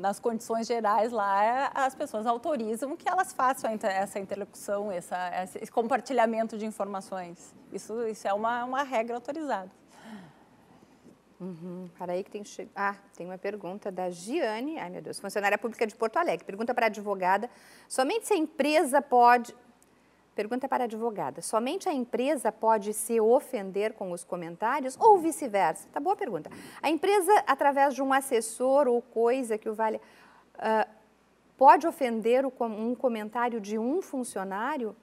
nas condições gerais lá, as pessoas autorizam que elas façam essa interlocução, essa, esse compartilhamento de informações. Isso, isso é uma, uma regra autorizada. Uhum. Para aí que tem ah tem uma pergunta da Giane, ai meu Deus, funcionária pública de Porto Alegre. Pergunta para a advogada: somente se a empresa pode Pergunta para a advogada. Somente a empresa pode se ofender com os comentários ou vice-versa? Tá boa pergunta. A empresa, através de um assessor ou coisa que o vale, uh, pode ofender um comentário de um funcionário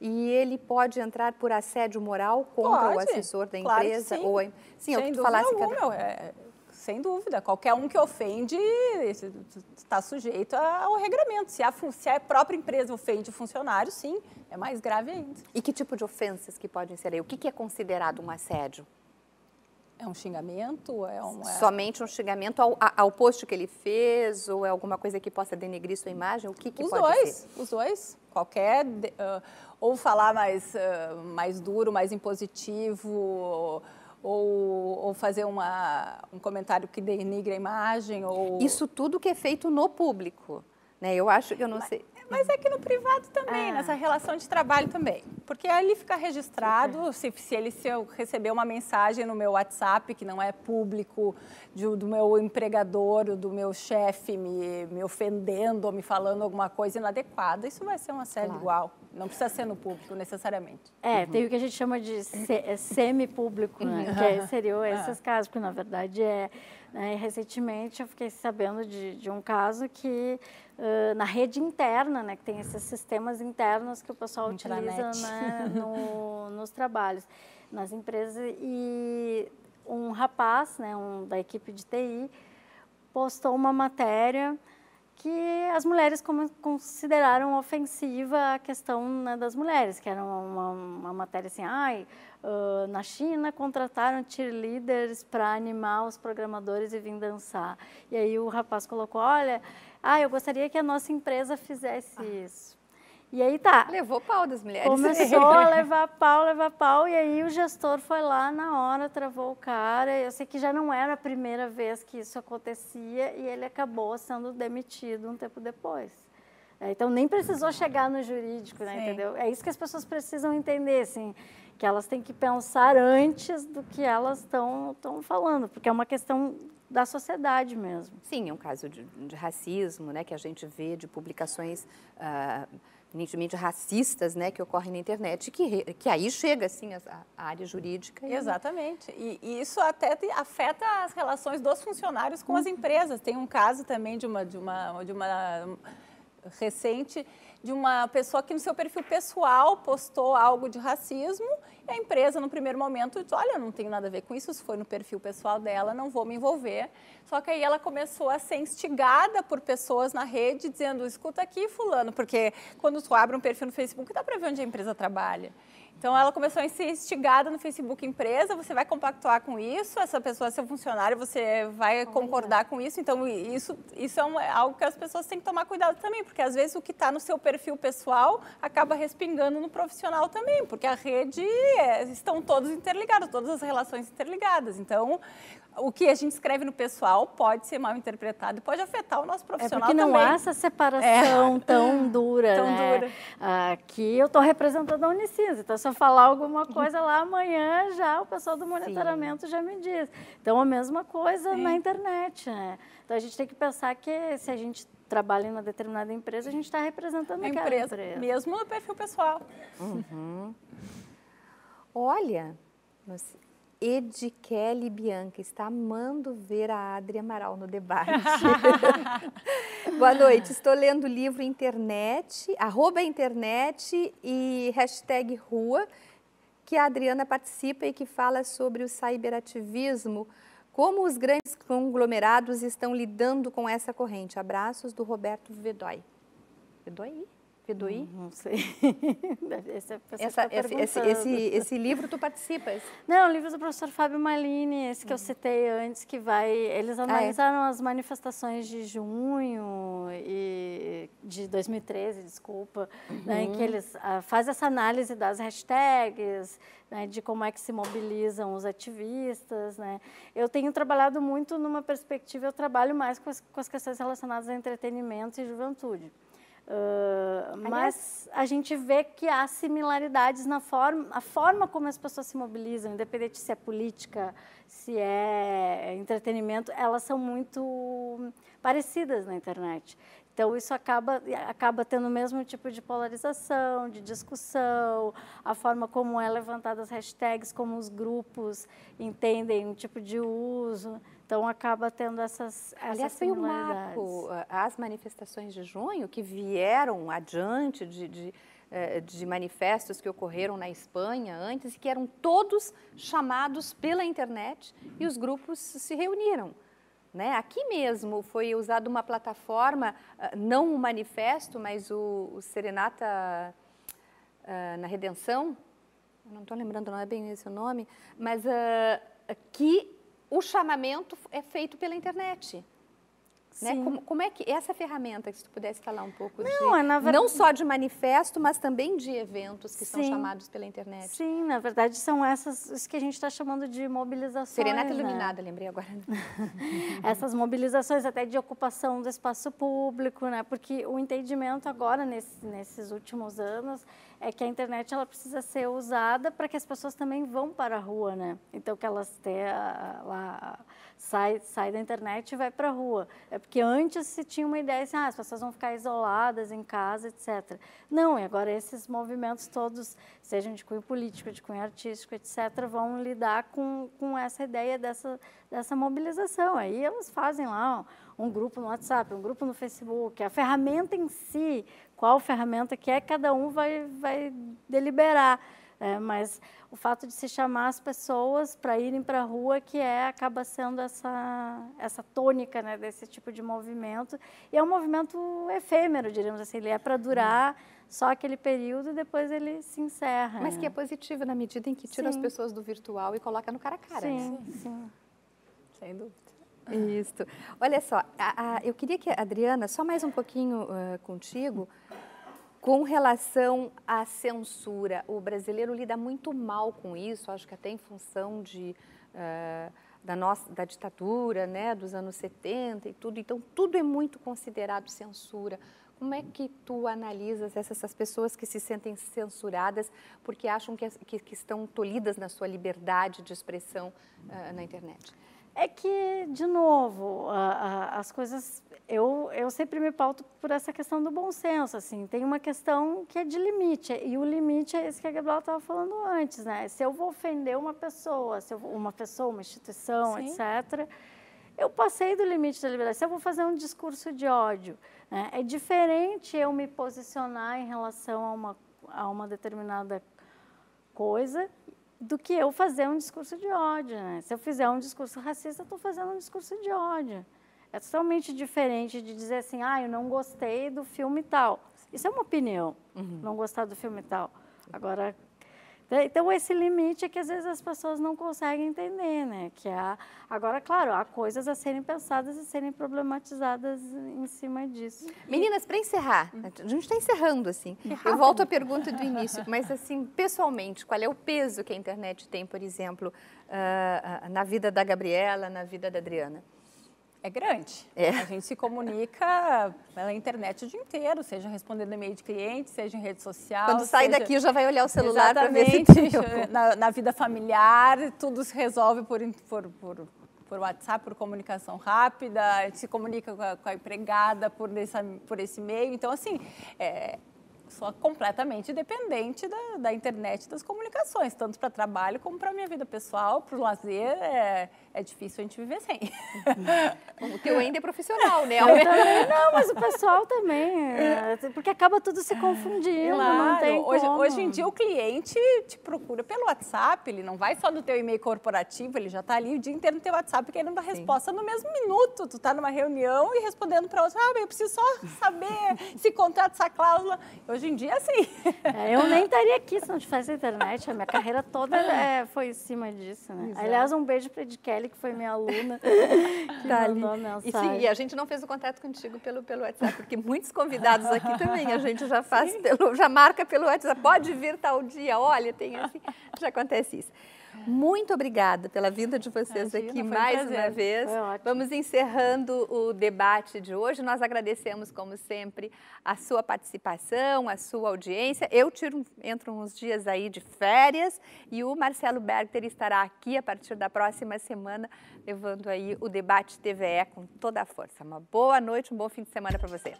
e ele pode entrar por assédio moral contra pode, o assessor da empresa? Claro ou sim, sim Sem eu tu falasse alguma, que... é, sem dúvida. Qualquer um que ofende está sujeito ao regramento. Se a, se a própria empresa ofende o funcionário, sim, é mais grave ainda. E que tipo de ofensas que podem ser aí? O que, que é considerado um assédio? É um xingamento? É um, é... Somente um xingamento ao, ao post que ele fez ou é alguma coisa que possa denegrir sua imagem? O que, que os pode dois, ser? Os dois. Qualquer... Uh, ou falar mais, uh, mais duro, mais impositivo ou, ou fazer uma, um comentário que denigre a imagem. Ou... Isso tudo que é feito no público. Né? Eu acho que eu não mas, sei. Mas é que no privado também, ah. nessa relação de trabalho também. Porque ali fica registrado, se, se, ele se eu receber uma mensagem no meu WhatsApp que não é público, de, do meu empregador, do meu chefe me, me ofendendo ou me falando alguma coisa inadequada, isso vai ser uma série claro. igual. Não precisa ser no público, necessariamente. É, uhum. tem o que a gente chama de se, é semi-público, né? Uhum. que seriam esses casos, porque na verdade é... Né, recentemente eu fiquei sabendo de, de um caso que uh, na rede interna, né, que tem esses sistemas internos que o pessoal utiliza né, no, nos trabalhos, nas empresas, e um rapaz, né, um, da equipe de TI, postou uma matéria que as mulheres consideraram ofensiva a questão né, das mulheres, que era uma, uma, matéria assim, ai, uh, na China contrataram cheerleaders para animar os programadores e vir dançar. E aí o rapaz colocou, olha, ah, eu gostaria que a nossa empresa fizesse ah. isso. E aí tá. Levou pau das mulheres. Começou a levar pau, levar pau, e aí o gestor foi lá na hora, travou o cara. Eu sei que já não era a primeira vez que isso acontecia e ele acabou sendo demitido um tempo depois. É, então nem precisou chegar no jurídico, né, entendeu? É isso que as pessoas precisam entender, assim, que elas têm que pensar antes do que elas estão falando, porque é uma questão da sociedade mesmo. Sim, é um caso de, de racismo, né, que a gente vê de publicações uh, nitidamente racistas, né, que ocorrem na internet, que, que aí chega, assim, a, a área jurídica. E... Exatamente. E, e, isso até afeta as relações dos funcionários com uhum. as empresas. Tem um caso também de uma, de uma, de uma recente de uma pessoa que no seu perfil pessoal postou algo de racismo e a empresa, no primeiro momento, disse, olha, não tenho nada a ver com isso, se foi no perfil pessoal dela, não vou me envolver. Só que aí ela começou a ser instigada por pessoas na rede, dizendo, escuta aqui, fulano, porque quando tu abre um perfil no Facebook, dá para ver onde a empresa trabalha. Então, ela começou a ser instigada no Facebook empresa, você vai compactuar com isso, essa pessoa é seu funcionário, você vai concordar com isso. Então, isso, isso é é algo que as pessoas têm que tomar cuidado também, porque às vezes o que está no seu perfil pessoal acaba respingando no profissional também, porque a rede é, estão todos interligados, todas as relações interligadas. Então, o que a gente escreve no pessoal pode ser mal interpretado e pode afetar o nosso profissional também. É porque não há essa separação é. tão dura, tão né? dura. Aqui eu estou representando a Unicisa, então se eu falar alguma coisa lá amanhã, já o pessoal do monitoramento Sim. já me diz. Então a mesma coisa Sim. na internet, né? Então a gente tem que pensar que se a gente trabalha em uma determinada empresa, a gente está representando a empresa, empresa. Mesmo no perfil pessoal. Uhum. Olha, Ed Kelly Bianca está amando ver a Adri Amaral no debate. Boa noite, estou lendo o livro internet, arroba internet e hashtag rua, que a Adriana participa e que fala sobre o cyberativismo, como os grandes conglomerados estão lidando com essa corrente. Abraços do Roberto Vedói. Vedói? Piduí? Não, sei. Essa, Essa, esse, esse, esse, esse, livro tu participas? Não, o livro do professor Fábio Malini, esse que uhum. eu citei antes, que vai... Eles analisaram ah, é? as manifestações de junho e de 2013, desculpa, uhum. né, em que uhum. eles ah, fazem essa análise das hashtags, né, de como é que se mobilizam os ativistas, né. Eu tenho trabalhado muito numa perspectiva, eu trabalho mais com as, com as questões relacionadas a entretenimento e juventude. Uh, mas a gente vê que há similaridades na forma, a forma como as pessoas se mobilizam, independente se é política, se é entretenimento, elas são muito parecidas na internet. Então, isso acaba, acaba tendo o mesmo tipo de polarização, de discussão, a forma como é levantada as hashtags, como os grupos entendem um tipo de uso. Então, acaba tendo essas, essas Aliás, foi o marco, as manifestações de junho que vieram adiante de, de, eh, de manifestos que ocorreram na Espanha antes e que eram todos chamados pela internet e os grupos se reuniram. Né? Aqui mesmo foi usada uma plataforma, ah, não o um manifesto, mas o, o Serenata na Redenção, não estou lembrando, não é bem esse o nome, mas uh, que o chamamento é feito pela internet. Né? Como, como, é que essa ferramenta, se tu pudesse falar um pouco não, de, é verdade... não só de manifesto, mas também de eventos que Sim. são chamados pela internet. Sim, na verdade são essas que a gente está chamando de mobilizações. Serenata né? Iluminada, lembrei agora. essas mobilizações até de ocupação do espaço público, né? Porque o entendimento agora nesse, nesses últimos anos é que a internet ela precisa ser usada para que as pessoas também vão para a rua, né? Então que elas tenham lá sai, sai da internet e vai para a rua. É porque antes se tinha uma ideia assim, ah, as pessoas vão ficar isoladas em casa, etc. Não, e agora esses movimentos todos, sejam de cunho político, de cunho artístico, etc., vão lidar com, com essa ideia dessa, dessa mobilização. Aí elas fazem lá um grupo no WhatsApp, um grupo no Facebook, a ferramenta em si, qual ferramenta que é, cada um vai, vai deliberar. É, mas o fato de se chamar as pessoas para irem para a rua que é acaba sendo essa essa tônica né, desse tipo de movimento e é um movimento efêmero diríamos assim ele é para durar só aquele período e depois ele se encerra mas né? que é positivo na medida em que tira sim. as pessoas do virtual e coloca no cara a cara sim né? sim sem dúvida isso olha só a, a, eu queria que Adriana só mais um pouquinho uh, contigo com relação à censura, o brasileiro lida muito mal com isso, acho que até em função de, uh, da, nossa, da ditadura, né, dos anos 70 e tudo. Então, tudo é muito considerado censura. Como é que tu analisas essas, pessoas que se sentem censuradas porque acham que, que, que estão tolhidas na sua liberdade de expressão uh, na internet? É que, de novo, a, a, as coisas. Eu, eu sempre me pauto por essa questão do bom senso. Assim, tem uma questão que é de limite, e o limite é esse que a Gabriela estava falando antes, né? Se eu vou ofender uma pessoa, se eu, uma pessoa, uma instituição, Sim. etc., eu passei do limite da liberdade. Se eu vou fazer um discurso de ódio, né? é diferente eu me posicionar em relação a uma, a uma determinada coisa do que eu fazer um discurso de ódio. Né? Se eu fizer um discurso racista, estou fazendo um discurso de ódio. É totalmente diferente de dizer assim, ah, eu não gostei do filme tal. Isso é uma opinião, uhum. não gostar do filme tal. Agora? Então, esse limite é que às vezes as pessoas não conseguem entender, né? Que há, agora, claro, há coisas a serem pensadas e serem problematizadas em cima disso. Meninas, para encerrar, a gente está encerrando, assim. Eu volto à pergunta do início, mas, assim, pessoalmente, qual é o peso que a internet tem, por exemplo, uh, na vida da Gabriela, na vida da Adriana? É grande. É. A gente se comunica pela internet o dia inteiro, seja respondendo e-mail de cliente, seja em rede social. Quando sai seja... daqui já vai olhar o celular para ver se na, na, vida familiar, tudo se resolve por, por, por, por WhatsApp, por comunicação rápida, a gente se comunica com a, com a empregada por, esse, por esse meio. Então, assim, é, sou completamente dependente da, da internet das comunicações, tanto para trabalho como para minha vida pessoal, para o lazer, é, é difícil a gente viver sem. o teu ainda é profissional, né? Também, não, mas o pessoal também, é, porque acaba tudo se confundindo, claro. não tem hoje, como. hoje em dia o cliente te procura pelo WhatsApp, ele não vai só no teu e-mail corporativo, ele já está ali o dia inteiro no teu WhatsApp querendo a resposta no mesmo minuto. Tu está numa reunião e respondendo para outra, ah, eu preciso só saber se contrato essa cláusula. Hoje em dia, sim. É, eu nem estaria aqui se não tivesse internet, a minha carreira toda é, foi em cima disso, né? Exato. Aliás, um beijo para a Kelly que foi minha aluna, que tá mandou a mensagem. E, sim, e a gente não fez o contato contigo pelo, pelo WhatsApp, porque muitos convidados aqui também a gente já faz, pelo, já marca pelo WhatsApp, pode vir tal dia, olha, tem assim, já acontece isso. Muito obrigada pela vinda de vocês Imagina, aqui mais um uma vez. Vamos encerrando o debate de hoje. Nós agradecemos, como sempre, a sua participação, a sua audiência. Eu tiro, entro uns dias aí de férias e o Marcelo Berger estará aqui a partir da próxima semana, levando aí o debate TVE com toda a força. Uma boa noite, um bom fim de semana para você.